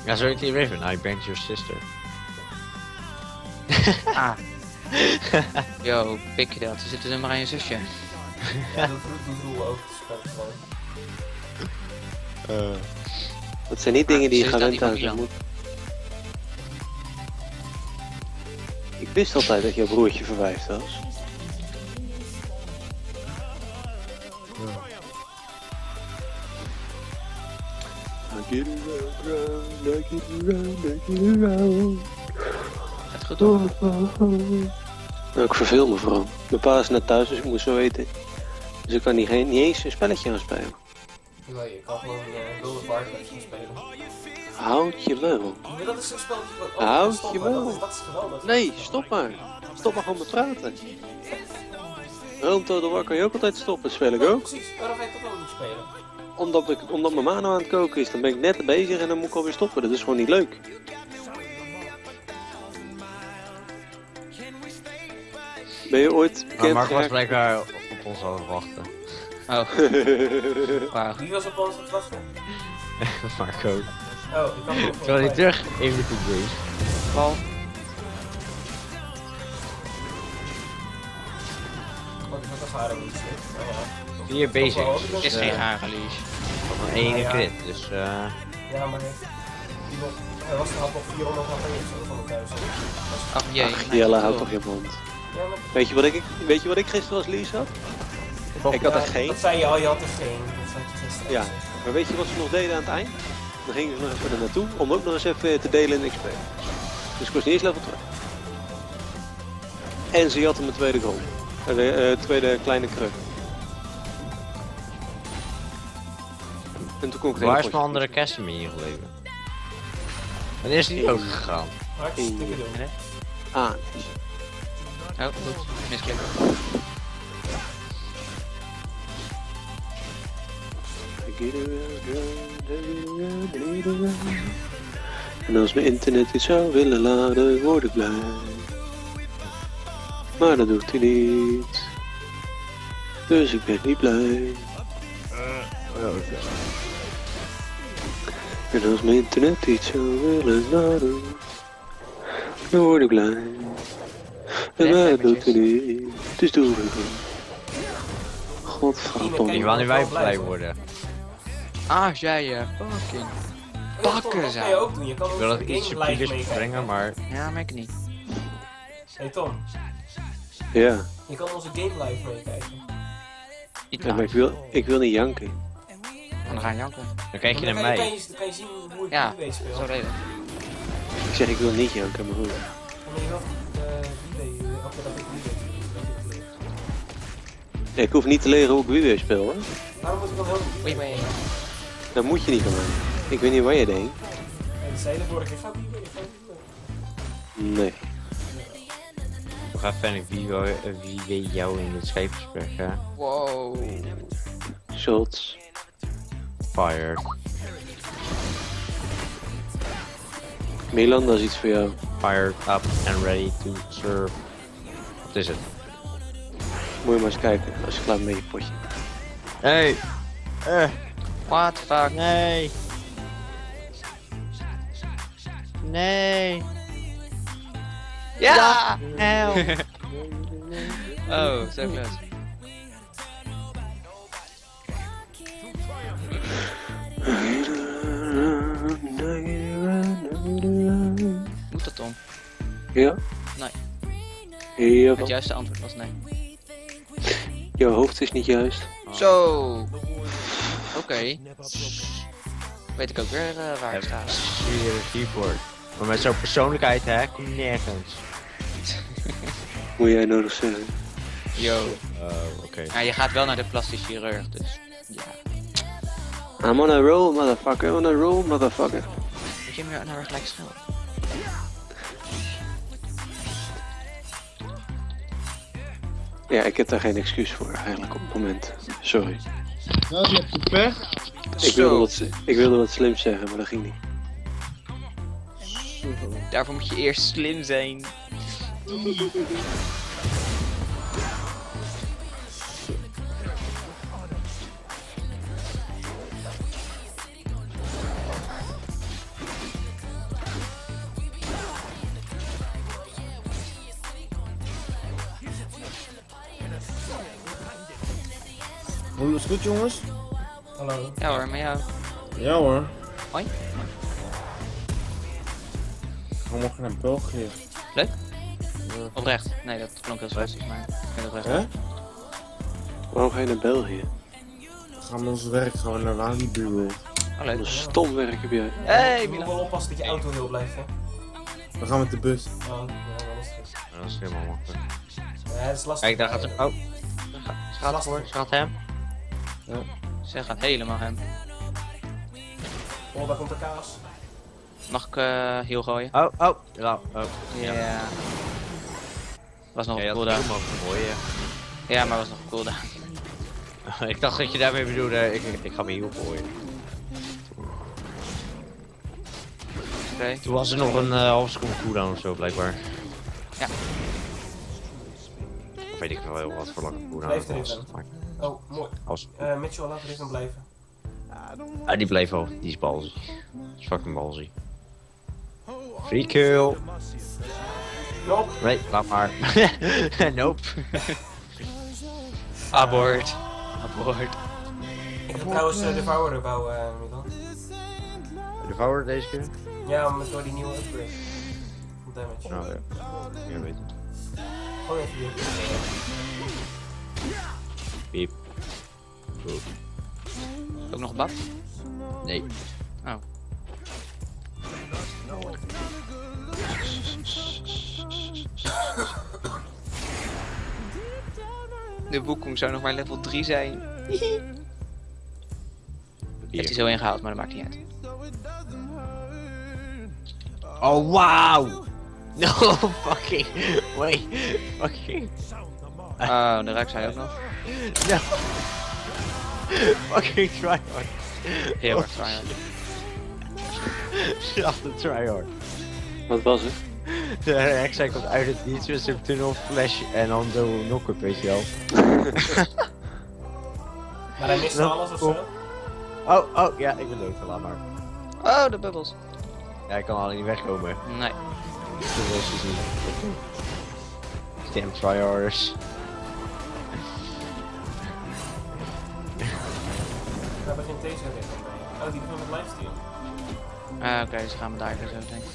ja, zo heet die Riven. I banged your sister. Ah. Yo, pik je dat? Er zit er maar aan je zusje. Ja, doet doet Roel ook. Dus dat. Dat zijn niet dingen die je aan van moet. Ik wist altijd dat jouw broertje verwijfd was. I get around, round, I get around, I get around. Gaat goed hoor. Nou, ik verveel me vooral. Mijn pa is net thuis, dus ik moet zo eten. Dus ik kan niet, geen, niet eens een spelletje aan spelen. Nee, je kan gewoon uh, World gaan spelen. Houd je wel. Ja, dat is een spelletje wat... Houd stop je wel. Dat is, dat is geweldig. Nee, stop maar. Stop maar gewoon met praten. Waarom Total War kan je ook altijd stoppen, speel ik ook. Precies, waarom ga je dat ook niet spelen? Omdat, ik, omdat mijn mano aan het koken is, dan ben ik net bezig en dan moet ik alweer stoppen. Dat is gewoon niet leuk. Ben je ooit Maar bekend Mark was blijkbaar op ons aan het wachten. Oh, wauw. Wie was op ons aan het wachten? Marco. Oh, ik kan hij terug even de koek wees. Ja. Vier basics. Het is geen harenlies. Nog een ene crit, dus eh... Ja, maar nee. Die was, hij was, had nog 400 HP of van de thuis. Ach jee. Ach, Jelle, goed, houd hoor. toch je mond. Weet je wat ik, weet je wat ik gisteren als lease had? Ik had er geen. Dat zei je al, je had er geen. Dat zei je gisteren. Ja. Maar weet je wat ze nog deden aan het eind? Dan gingen ze nog even er naartoe om ook nog eens even te delen in XP. Dus ik was niet eens level 2. En ze had mijn tweede grond. De eh, tweede kleine kruk. En toen kon ik Waar is mijn andere Casimir ingeleverd? Wanneer is die ook gegaan? Hartstikke doen. Ah, Oh, goed. Misklik. I get around, round, I get around, I get around. En als mijn internet iets zou willen laden, word ik blij. Maar dat doet hij niet. Dus ik ben niet blij. En als mijn internet iets zou willen laden, dan word ik blij. En dat doet hij niet. Dus doe ik het niet. Godverdomme. Nu wij blij worden. Ah, jij. Fucking. Pakken kan je ook doen. Je kan Ik ook wil dat ik iets subtielers brengen, maar... Ja, merk ik niet. Hey Tom, Ja, je kan onze game live meekijken. Ja, maar ik wil, ik wil niet janken. Dan ga je janken. Dan kijk je Dan naar kan mij. je, dan kan je zien hoe ik Ja, Freebase speel. zo reden. Ik zeg ik wil niet janken, maar goed. Eh eh, ik spelen. Nee, ik hoef niet te leren hoe ik Wiwi speel hoor. Waarom moet ik dan heel oei. Dat moet je niet van mij. Ik weet niet waar je denkt. En de zei de vorige keer, ga Freebase. Nee. We even wie, eh, wie weet jou in het scheepsgesprek, hè? Wow. Shots. Fired. Milan, dat is iets voor jou. Fired up and ready to serve. Wat is het? Moet je maar eens kijken als je klaar bent met je potje. Hey! Eh, What the fuck? nee! Nee! Ja! Help! Oh, zo close. Moet dat Tom? Ja? Nee. Ja, Het juiste antwoord was nee. jouw hoofd is niet juist. Zo. Oké. Weet ik ook weer eh, waar ik sta. Keyboard. Maar met zo'n persoonlijkheid, hè, kom je nergens. Moet jij nodig zeggen. Yo. Oh, oké. Ja, je gaat wel naar de plastisch chirurg, dus ja. I'm on a roll, motherfucker. On a roll, motherfucker. Moet je hem naar gelijk snel. Ja, ik heb daar geen excuus voor eigenlijk op het moment. Sorry. Nou, je hebt de pech. Ik wilde, wat, ik wilde wat slim zeggen, maar dat ging niet. Daarvoor moet je eerst slim zijn. Hoe is het goed, jongens? Hallo. Ja hoor, maar jou. Ja hoor. Hoi. Ik ga morgen naar België. Leuk? Oprecht. Nee, dat klonk heel zwaar, maar ik vind het oprecht. Hè? Waarom ga je naar België? We gaan ons werk gaan we naar Walibi. Oh, Wat leuk. een stom werk heb jij. Hey, Je moet wel oppassen dat je auto heel blijft, hè. We gaan met de bus. Oh, ja, dat is. Dat is helemaal makkelijk. Ja, dat is lastig. Kijk, daar gaat het. Oh, Ze gaat ze gaat hem. Ze gaat helemaal hem. Oh, daar komt de kaas. Mag ik eh heel gooien? Oh, oh. Ja, oh. Ja. Was nog Ja, een cooldown. gooien. Ja, maar was nog een cooldown. ik dacht dat je daarmee bedoelde, ik, ik ga me hier gooien. Oké. Toen was er nog een eh half seconde cooldown of zo, blijkbaar. Ja. Of weet ik nog wel wat voor lange cooldown het erin was. Maar Oh, mooi. als, Eh Mitchell, dit dan blijven. ah, die bleef wel, die is balzy. Die is fucking balzy. Free kill. Nope. Nee, laat maar. nope. Abort. Abort. Ik ga trouwens eh, de Devourer bouwen, eh, Milan. De vouwer deze keer? Ja, met door die nieuwe upgrade. Damage. Nou ja, meer weten. Gewoon even hier. Piep. Oeh. Ook nog bad? Nee. Oh. De Wukong zou nog maar level 3 zijn. Heeft hij zo ingehaald, maar dat maakt niet uit. Oh, wauw! No fucking wait. Fucking. Oh, de ruik zei ook nog. No. fucking tryhard. Heel erg tryhard. The tryhard. Wat was het? De Rek'Sai komt uit het niets met zijn tunnel flash en dan zo knock-up, weet je wel. Maar hij miste Nou, alles of zo? Oh, oh, ja, ik ben dood, laat maar. Oh, de bubbels. Ja, ik kan alleen niet wegkomen. Nee. Te veel te zien. Damn tryharders. Daar begint deze mee. Oh, die begint met livestream. Ah, Oké, dus gaan we daar weer zo denk ik.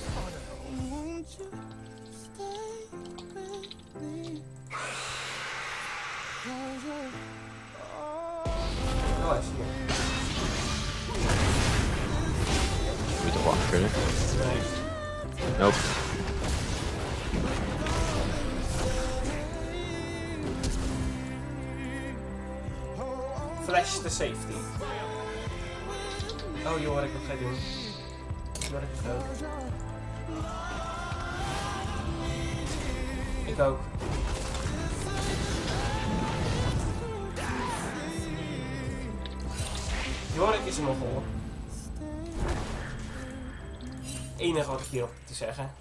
Nee. Nope. Flash de safety. Oh joh, wat ik nog ga doen. Ik. Ik ook. Jorik is er nog hoor. Enige wat ik hierop te zeggen.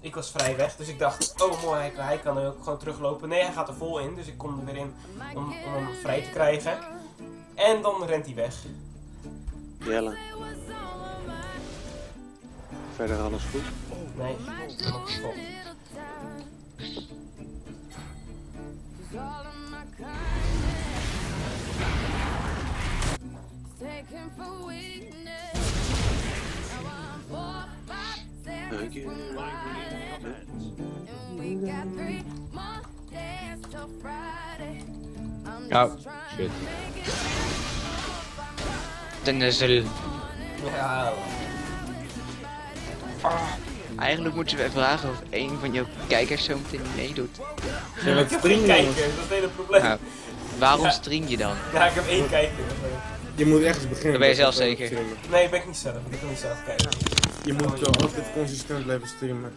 Ik was vrij weg, dus ik dacht, oh mooi, hij, hij kan er ook gewoon teruglopen. Nee, hij gaat er vol in, dus ik kom er weer in om, om hem vrij te krijgen. En dan rent hij weg. Jelle. Verder alles goed? Nee, helemaal gestopt. Taken for weakness. Now I'm four, and we got three more days till Friday. I'm Oh, just trying shit. Ja, Eigenlijk moeten we vragen of een van jouw kijkers zo meteen meedoet. Ja, ik heb geen springen, kijker, dat is het hele probleem. Ja. Waarom Ja. stream je dan? Ja, ik heb één kijker. Je moet ergens beginnen. Dan ben je zelf streamen. zeker. Nee, ben ik niet zelf. Ik wil niet zelf kijken. Je moet altijd consistent blijven streamen.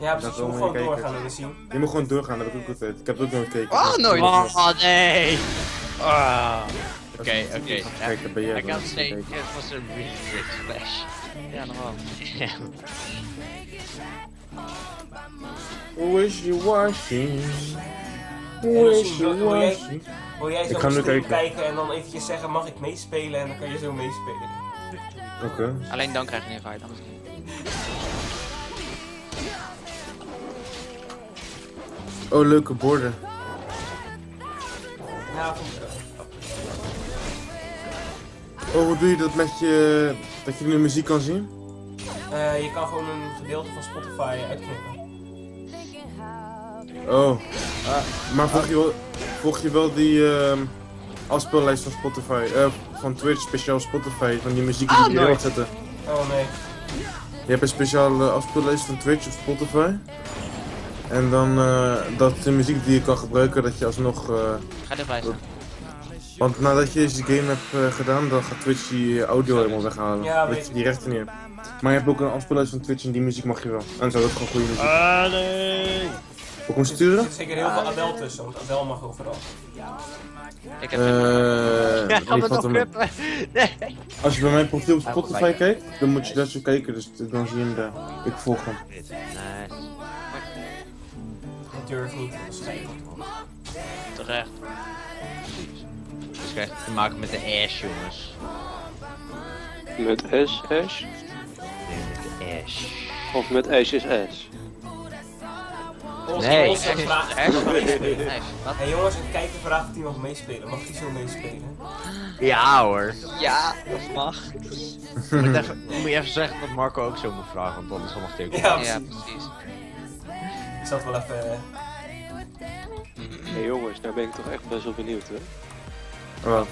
Ja, precies. Dat Je moet wel gewoon doorgaan en we zien. Je moet gewoon doorgaan, dat heb ik ook altijd. Ik heb het ook nooit gekeken. Oh, nooit. Oh nee! Ah. Oké, oké. Kijk, dan ben jij I can't eens say it was a really great splash. Ja, normaal. Washy. En dan Wishy zien we- wil jij- zo stream kijken. kijken en dan eventjes zeggen, mag ik meespelen? En dan kan je zo meespelen. Oké. Alleen dan krijg je een invite, anders niet. Oh, leuke borden. Ja, vond ik wel. Oh, hoe doe je dat met je... Dat je de muziek kan zien? Eh, je kan gewoon een gedeelte van Spotify uitknippen. Oh. Maar volg je wel, volg je wel die ehm afspeellijst van Spotify? eh, van Twitch, speciaal Spotify, van die muziek die Ah, je erin wilt zetten? Oh nee. Je hebt een speciale afspeellijst van Twitch of Spotify. En dan eh, dat de muziek die je kan gebruiken, dat je alsnog... eh, Ga erbij staan. want nadat je deze game hebt eh, gedaan, dan gaat Twitch die audio helemaal weghalen. Ja, dat weet je die rechten niet hebt. Maar je hebt ook een afspeellijst van Twitch en die muziek mag je wel. En zo, dat is gewoon goede muziek. Ah nee! Ook Er sturen? zit zeker heel veel Adele tussen, want Adele mag overal. Ik heb Eh, Ja, nog? Nee! Als je bij mijn profiel op Ah, Spotify kijkt, dan moet je dat zo kijken, dus dan zie je hem daar. Ik volg hem. Nice. Ik durf niet, dat is gek. terecht. Dus je krijgt te maken met de ash, jongens. Met S, Ash? Nee, met de ash. Of met Ash is S? Nee, Ash, Ash. Ash, wat? Hey jongens, een kijker vraagt of hij mag meespelen. Mag hij zo meespelen? Ja hoor. Ja, dat mag. Moet, even, moet je even zeggen dat Marco ook zo moet vragen, want anders mag hij ook. Ja, Ja, precies. Ik zat wel even... eh, Hé hey jongens, nou ben ik toch echt best wel benieuwd hè? Wat?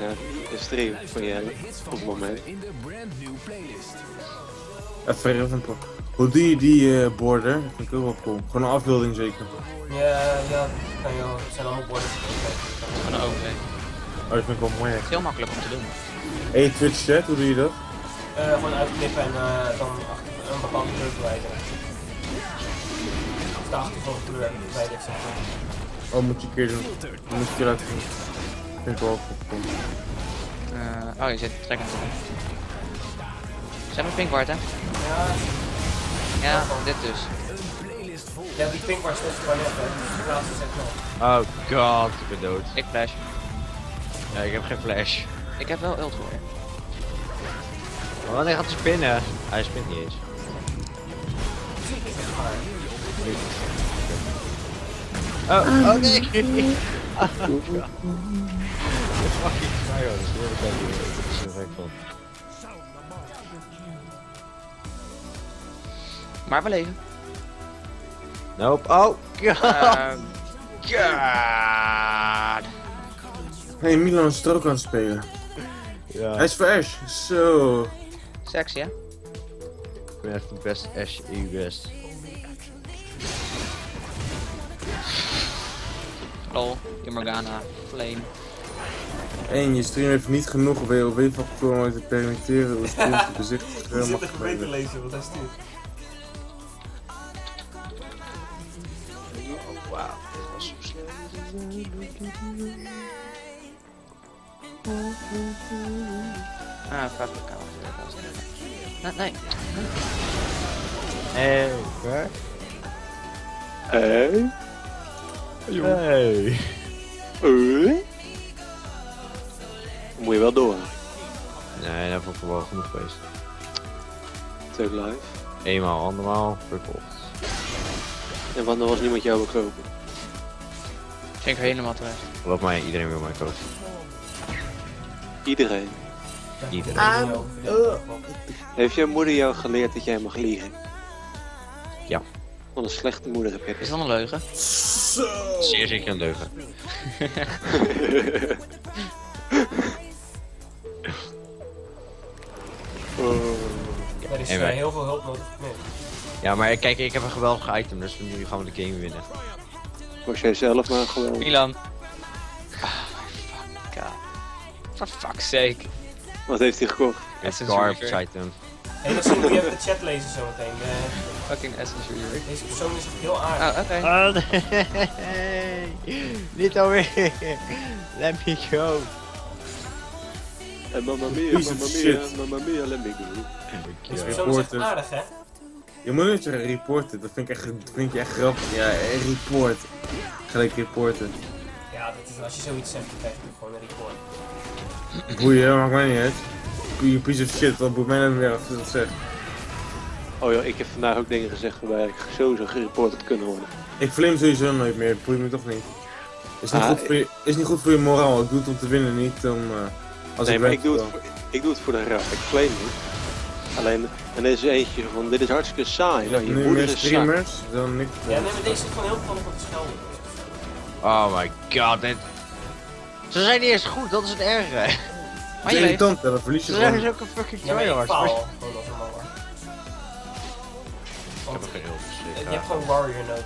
Naar de stream van Jelle op het moment. In de brand new playlist. Even even pro- Hoe doe je die eh borden? Dat vind ik ook wel cool. Gewoon een afbeelding zeker. Ja, ja, kan je wel. Het zijn allemaal borden. Van de OV. Oh, dat vind ik wel mooi. Het is heel makkelijk om te doen. Hey, Twitch chat, hoe doe je dat? Eh, gewoon uitknippen en eh, dan achter, een bepaalde kleur verwijderen. Of de achtergrond kleur verwijderen. Oh, moet je een keer doen. Dan moet je een keer laten zien. Vind ik wel cool. Eh, oh, je zit. Zeg maar pink hè? Ja, Ja, dit dus. ja die pink was van nog. Oh god, ik ben dood. Ik flash. Ja, ik heb geen flash. Ik heb wel ult voor. Maar wanneer gaat hij spinnen? Hij spint niet eens. Oh, oh nee! oh god. Fucking Mario, dat is heel erg Dat is gek van. Maar we leven. Nope. Oh god! Ehm, god! Hey, Milan is er ook aan het spelen. Ja, Hij is voor Ash. Zo. sexy, hè? ik ben echt de beste Ash in West. Lol, Morgana, Flame. En je stream heeft niet genoeg WoW-factoren om te permitteren stream te bezichtigen. Ik zit er te spelen. lezen wat hij stuurt. Ah, wel. Nee, nee. Hey? Hé? Hey. Hé? Moet je wel door. Nee, dat vond ik wel genoeg geweest. Take live. Eenmaal, andermaal, verkocht. En wanneer was niemand jou wil ik helemaal terecht. Geloof mij, iedereen wil mij kopen. Iedereen. Iedereen. Heeft jouw moeder jou geleerd dat jij mag liegen? Ja. Wat een slechte moeder heb je. Is dat een leugen? Zeer zeker een leugen. Er is heel veel hulp nodig. Nee. Ja, maar kijk, ik heb een geweldig item, dus nu gaan we de game winnen. Was jij zelf maar gewoon... Milan. Ah, fuck. God. For fuck's sake. Wat heeft hij gekocht? Essence garbage Reaver. item. Hé, misschien moet je even de chat lezen zometeen. Eh, Fucking Essence Reaver. deze persoon is echt heel aardig. Oh, oké. Oh nee! Niet alweer! Let me go! En mamma mia, mamma mia, mamma mia, let me go. Deze persoon is echt aardig, hè? Je moet niet zeggen reporten, dat vind ik echt, dat vind je echt grappig. Ja, eh, report. Gelijk reporten. Ja, dat is, als je zoiets zegt, dan krijg je gewoon een report. Boeien, maakt mij niet uit. You piece of shit, wat boeit mij nou weer als je dat zegt. Oh joh, ik heb vandaag ook dingen gezegd waarbij ik sowieso gereport had kunnen worden. Ik flame sowieso nooit meer, het boeit me toch niet. Is niet, Ah, goed, voor je, is niet goed voor je moraal, ik doe het om te winnen, niet om... eh, als nee, maar weet ik doe, het voor, ik doe het voor de grap. Ik claim niet. Alleen, en er is eentje van, dit is hartstikke saai. Nou, je Nu moeder is streamers, dan niks. Ja, nee, maar deze is gewoon heel veel op te schelden. Oh my god, net... Ze zijn niet eens goed, dat is het erge. Maar Het je is weet. irritant, verlies je Ze zijn dus ook een fucking Ja, maar ik tryhard. Ik heb er geen heel eh, je hebt gewoon warrior nodig.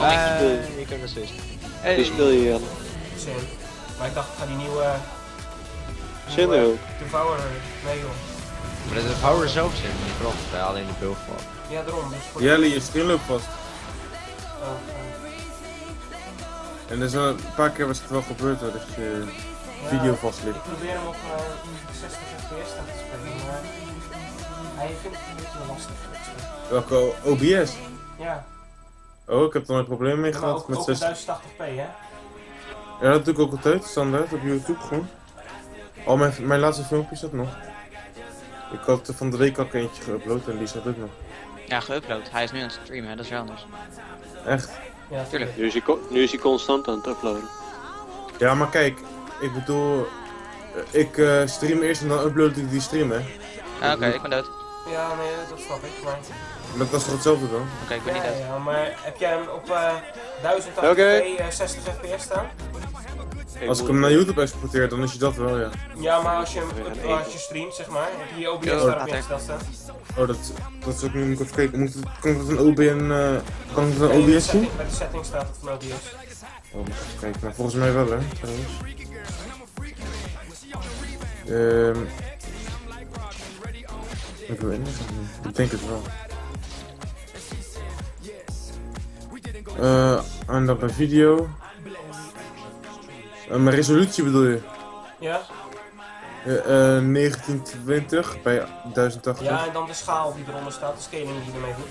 Eh, ik heb een assist. Die speel je. Zin. Maar ik dacht, ik ga die nieuwe... Zin nieuwe ook. Devourer... Nee joh. Maar dat is power zelf zin, niet klopt. Ja, alleen de build van. Ja, daarom. Dus voor Jelle, je stream loopt vast. Oh, oh. En er is een paar keer was het wel gebeurd hoor, dat je Ja, video vastliep. Ik probeer hem op eh, 60 fps te spelen, maar hij vindt het een beetje lastig. Welke OBS? Ja, Oh, ik heb er nooit problemen mee gehad ook, met ook 6. 1080p hè? Ja, dat doe ik ook altijd, standaard, op YouTube gewoon. Al mijn, mijn laatste filmpje staat nog. Ik had van de week al eentje geüpload en die staat ook nog. Ja, geüpload. Hij is nu aan het streamen, hè, dat is wel anders. Echt? Ja, Tuurlijk. Nu is, hij, nu is hij constant aan het uploaden. Ja, maar kijk, ik bedoel, eh, ik eh, stream eerst en dan upload ik die stream, hè. Ah, Oké, ik ben dood. Ja, nee, dat snap ik. Maar, Maar dat is toch hetzelfde dan? Oké, ik ben niet dood. ja, maar heb jij hem op eh 1080p Oké. eh, 60 fps staan? Als ik hem naar YouTube exporteer, dan is je dat wel, ja. Ja, maar als je hem als je streamt, zeg maar, heb je je OBS Yo, daarop ingesteld staan? Oh, dat, dat is ook nu, moet ik even kijken. Moet het, kan ik dat een OBN, eh kan ik dat een OBS zien? Bij de setting staat het van OBS. Oh, moet ik even kijken. Maar volgens mij wel, hè, trouwens. Ehm... Ik weet niet. Ik denk het wel. Eh, en dan bij video. Eh, mijn resolutie bedoel je? Ja? Eh, eh, 1920 bij 1080. Ja, en dan de schaal die eronder staat, de scaling die ermee doet.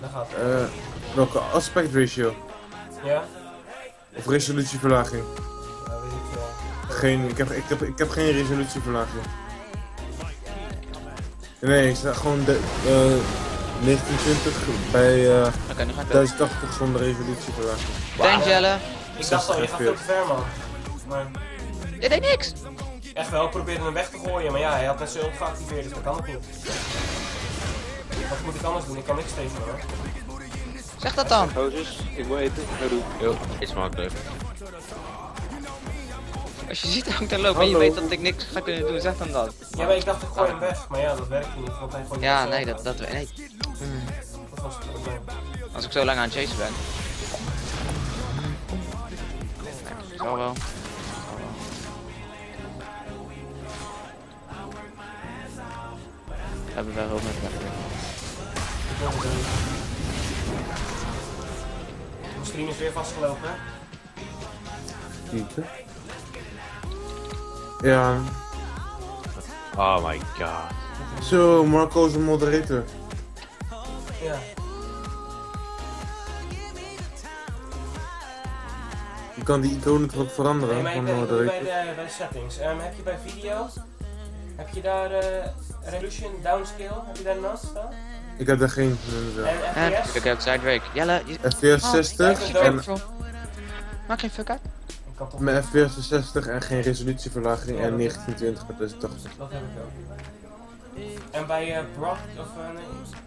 Daar gaat het. Eh, welke aspect ratio? Ja? Of resolutieverlaging? Ja, weet ik wel. Geen, ik, heb, ik, heb, ik heb geen resolutieverlaging. Nee, ik sta gewoon de, eh 1920 bij eh dood. 1080 zonder resolutieverlaging. Thanks, Jelle. Ik dacht al, je gaat veel te ver, man. Maar Dit deed niks. echt wel, ik probeerde hem weg te gooien, maar ja, hij had net zijn hulp geactiveerd, dus dat kan het niet. Wat moet ik anders doen? Ik kan niks tegen hoor. Zeg dat dan. Gozers, ik moet eten. Ga doen. Yo, iets makkelijk. Als je ziet hoe ik daar loop en je weet dat ik niks ga kunnen doen, zeg dan dat. Ja, maar ik dacht ik gooi hem weg, maar ja, dat werkte niet, want hij Ja, nee, dat, dat, nee. Dat was het probleem. Als ik zo lang aan het chasen ben. Zal wel. We hebben wel hulp met er niet. Ik moest stream is weer vastgelopen. Kijken. Ja, Oh my god. zo, Marco is een moderator. Ja. Je kan die iconen toch ook veranderen Nee, maar ik van ben ik bij de, bij de settings. Ehm, heb je bij video, heb je daar eh, resolution downscale, heb je daar naast staan? Ik heb daar geen. En FPS? kijk uit, zei Drake. Jelle, je... FPS 60 Oh, en Maak geen fuck uit. Ik kan toch mijn FPS is 60 en geen resolutieverlaging en 1920 bij 1080. Dat heb ik ook. En bij eh broad, of eh, nee,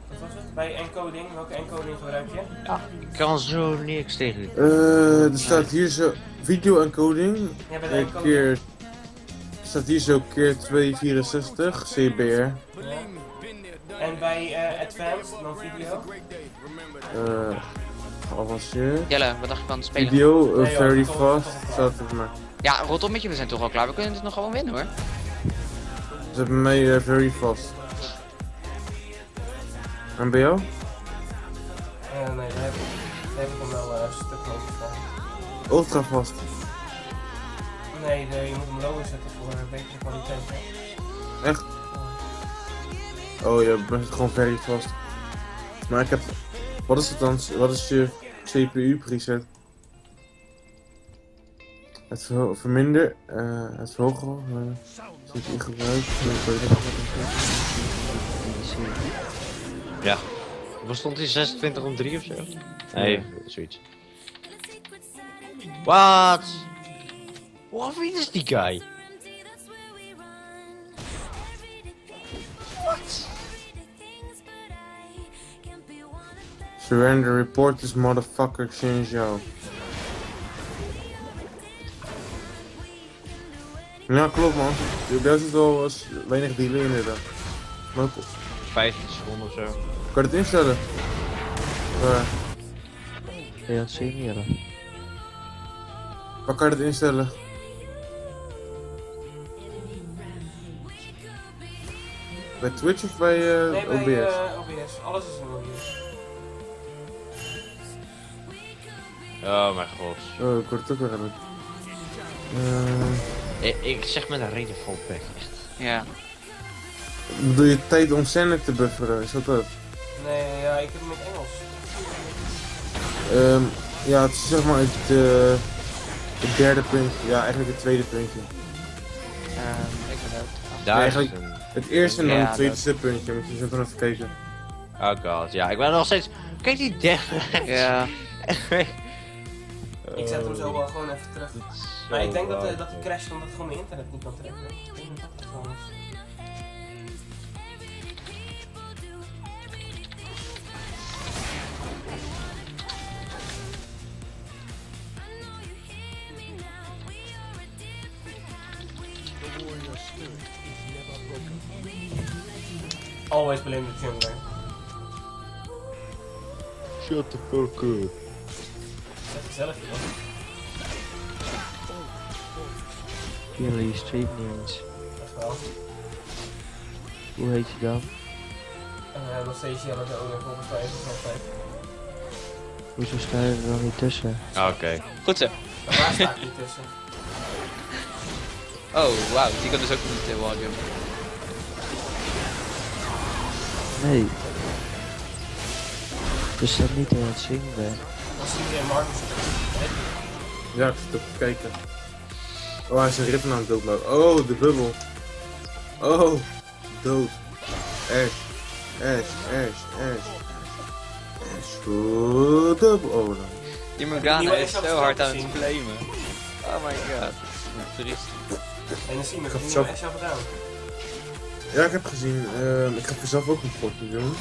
wat was het? Bij encoding, welke encoding gebruik je? Ik kan zo niks tegen dit. Eh, er staat hier zo video encoding. Ja, bij de eh, encoding. keer. Er staat hier zo keer 264 CBR. Ja. En bij eh, advanced, dan video? Eh, geavanceerd. Jelle, wat dacht je van het spelen? Video, very fast. Staat het maar. Ja, rot op met je, we zijn toch al klaar. We kunnen het nog gewoon winnen hoor. Hebben mij eh, very fast. En bij jou? Eh, nee, daar heb ik, daar heb ik hem wel eh, een stuk staan. Ultra fast. Nee, je moet hem lower zetten voor een betere kwaliteit. Hè? Echt? Oh ja, ik ben gewoon very fast. Maar ik heb. Wat is het dan? Wat is je CPU preset? Het verho- verminder, eh, het verhogen, uh, CPU gebruik. Ja. Wat stond die 26 om 3 of zo? Nee, zoiets. Wat? Wat wie is die guy? Surrender, report this motherfucker, exchange Ja, klopt man. Daar zit wel eens weinig delay inderdaad. Maar ook- 15 seconden of zo. kan je het instellen? Ben je aan het signeren? Waar kan je het instellen? Bij Twitch of bij eh, Nee, bij OBS? eh, OBS. Alles is in OBS. Oh mijn god. Oh, ik word het ook weer hebben. Eh, Ik, ik zeg met een reden vol pech. Echt. Ja. bedoel je tijd om scène te bufferen? Is dat dat? Nee, ja, ik heb hem in Engels. Ehm, ja, het is zeg maar het, eh, het derde puntje. Ja, eigenlijk het tweede puntje. Ehm, ik ben ook. Daar is eigenlijk- een... Het eerste en dan Ja, het tweede dat- stippuntje. Moet je zo even kijken. Oh god, ja, ik ben nog steeds... Kijk die derde. Ja. Ik zet hem zo wel gewoon even terug. Is Maar zo ik denk dat, raar. eh, dat hij crasht omdat gewoon mijn internet niet kan trekken. Ik denk dat dat gewoon is. Always blame the jungler. Shut the fuck up. Dat is gezellig, joh. Jullie je stream niet eens. Echt wel. Hoe heet je dan? Eh, nog steeds Jelle de owner volgens mij is het altijd. Hoezo sta je er dan niet tussen? Oké. Goed zo. Maar waar sta ik niet tussen? Oh, wauw. Die kan dus ook niet uh, walljump. Nee. Dus dat niet aan het zingen ben. Als iedereen Marcus Ja, ik zit te kijken. Oh, hij is een rippen aan het doodlopen. Oh, de bubbel. Oh, dood. Ash, Ash, Ash, Ash. Ash, goed op. Oh, dan. Die Morgana is zo hard het aan het flamen. Oh my god. Triest. En dan zien we echt zo gedaan. Ja, ik heb gezien. ehm, ik ga voor zelf ook een potje doen.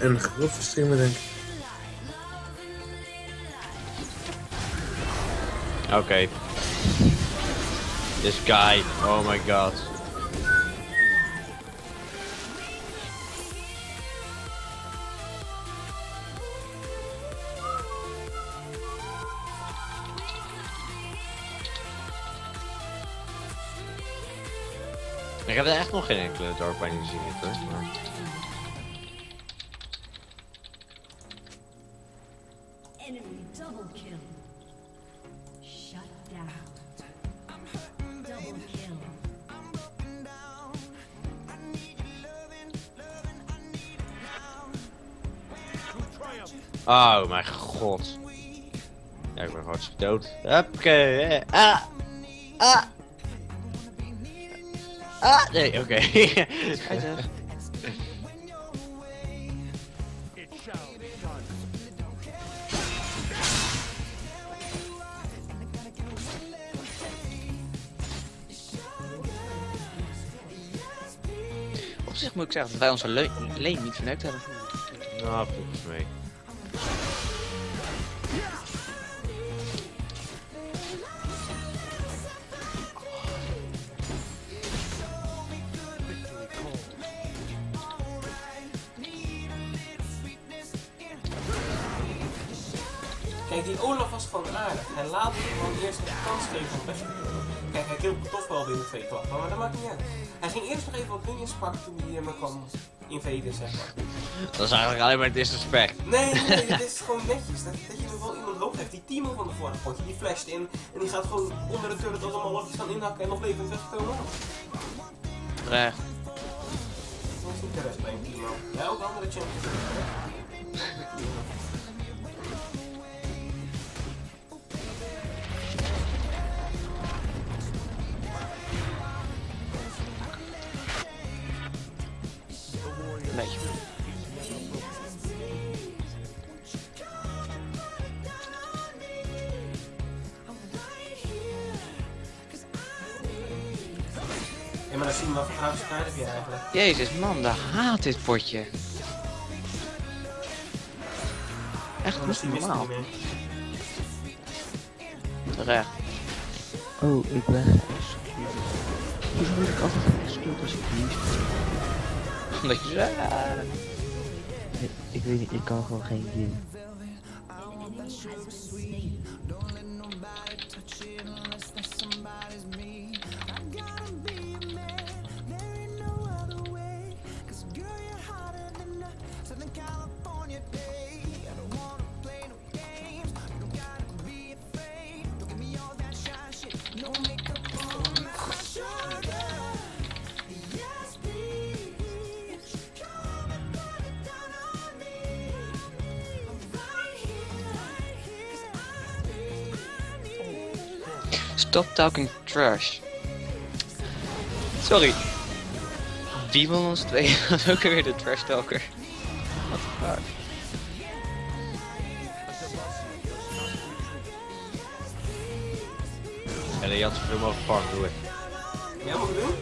En groot streamen denk ik. Oké. This guy. Oh my god. Ik heb er echt nog geen enkele Dark Binding gezien hoor. Maar... Oh mijn god. Ja, ik ben hartstikke dood. Oké. Ah. Ah. Ah. Nee, oké. Schijt Op zich moet ik zeggen dat wij onze le- lane niet verneukt hebben. nou, volgens mee. Kijk, die Olaf was gewoon aardig. Hij laat hem gewoon eerst een kans geven om komen. Kijk, hij me toch wel binnen twee klappen, maar dat maakt niet uit. Hij ging eerst nog even wat minions pakken toen hij me kwam invaden, zeg maar. Dat is eigenlijk alleen maar disrespect. Nee, nee, nee, dit is gewoon netjes. Dat, dat je er wel iemand loop heeft. Die Timo van de vorige potje, die flasht in en die gaat gewoon onder de turret allemaal lafjes gaan inhakken en nog levend wegkomen. Recht. Dat is niet de rest bij een Timo. Ja, ook andere champions. Jezus man, daar haat dit potje. Echt is niet normaal. niet meer. Recht. Oh, ik ben geëxecuteerd. Hoezo word ik altijd geëxecuteerd als ik verlies? Omdat je ik weet niet, ik kan gewoon geen game. Talking trash. Sorry. Wie van ons twee was ook weer de trash talker? What the fuck? En je had zoveel mogelijk park door. Ja, moet ik doen?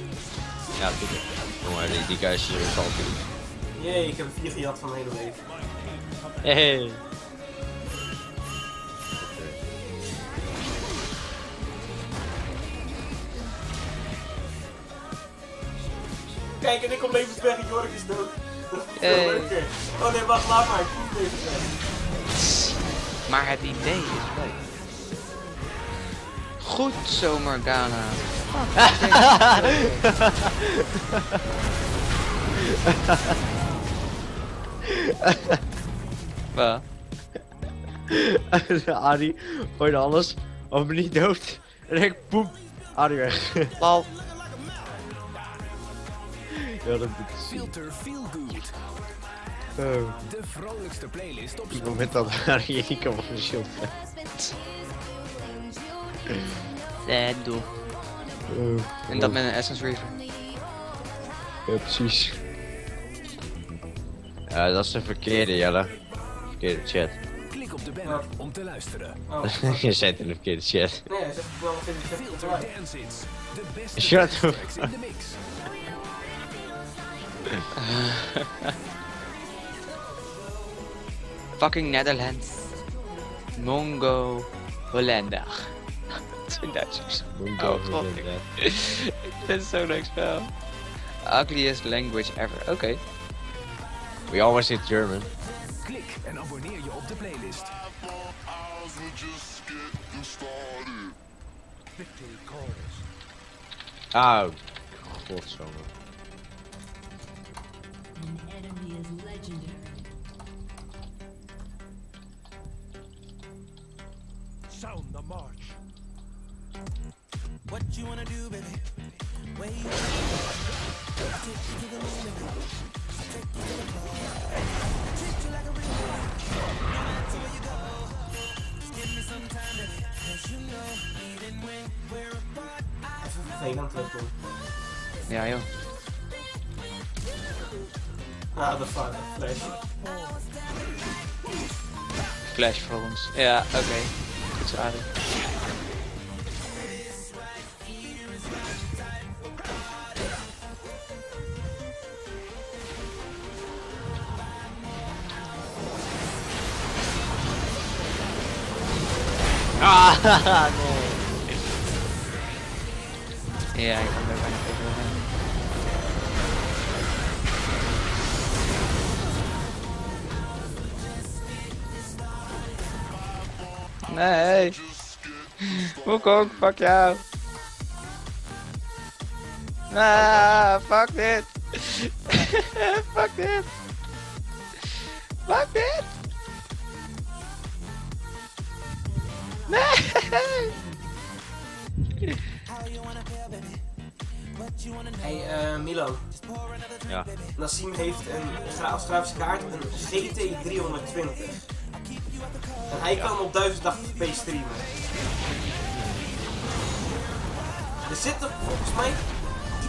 Ja, doe het. Kom maar, die, die guy is doen. Jee, ik heb een vier gejat van mijn hele leven. Hey. Kijk, en ik kom levend weg en Jorik is dood. Dat is veel Hey. leuker. Oh nee, wacht, laat maar. Ik kom levend weg. Maar het idee is leuk. Goed zo, Morgana. Wat? Adi gooide alles, maar me niet dood. En ik poep, Adi weg. Ja, dat. Filter Feel Good. Oh. De vrolijkste playlist op Op het moment dat niet kan van de shield. Eh, doe. Oh. En dat met een Essence Reaver. Ja, precies. Ja, dat is de verkeerde, Jelle. Verkeerde chat. Klik op de banner om te luisteren. Oh, Je zet in de verkeerde chat. nee, hij zegt wel in de chat. Filter Dance-ins. De beste Shut dance up. tracks in de mix. Fucking Netherlands. Mongo. Hollanda. Dat zijn Duitsers. Oh, grappig. Dit is zo'n leuk spel. Ugliest language ever. Oké. We always did German. Klik en abonneer je op de playlist. Oh, godzomme. What you wanna do, baby? Where you wanna go? I'll take you to the moon, baby. I'll take you to the floor. I'll treat you like a real boy. No matter where you go. Just give me some time, baby. Cause you know, even when we're apart, I know my heart is Yeah, yeah. Ah, the father, Flash. Flash problems. Yeah, okay. Good started. Nee. Ja, ik kan fuck jou. Ah, fuck dit. fuck dit. Fuck dit. Nee. Hey, eh Milo. Ja. Nassim heeft een grafische kaart een GT320. En hij kan op 1080p streamen. Er zit er volgens mij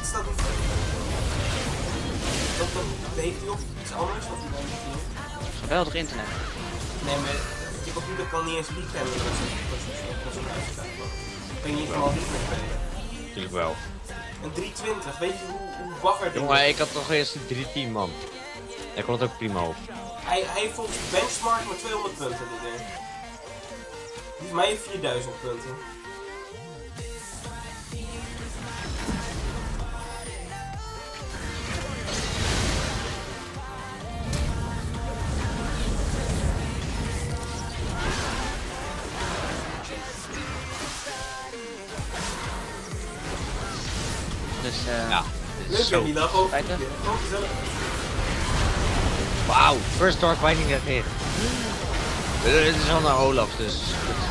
iets dat doet. Dat, dat heeft hij op iets anders niet doet. Geweldig internet. Nee, maar je computer kan niet eens leak hebben met zo'n met zo'n- met zo'n grafische kaart. man. Kun je niet mee spelen. Natuurlijk wel. Een 320, weet je hoe, hoe bagger dit Jongen, is? ik had toch eerst een 310 man. Hij kon het ook prima op. Hij, hij heeft volgens benchmark maar 200 punten ding. Die van mij heeft 4000 punten. Ja. dit is Leuk zo- hè, die? Gewoon gezellig. Wauw, first Dark Binding that hit. Eh, Het is al naar Olaf, dus is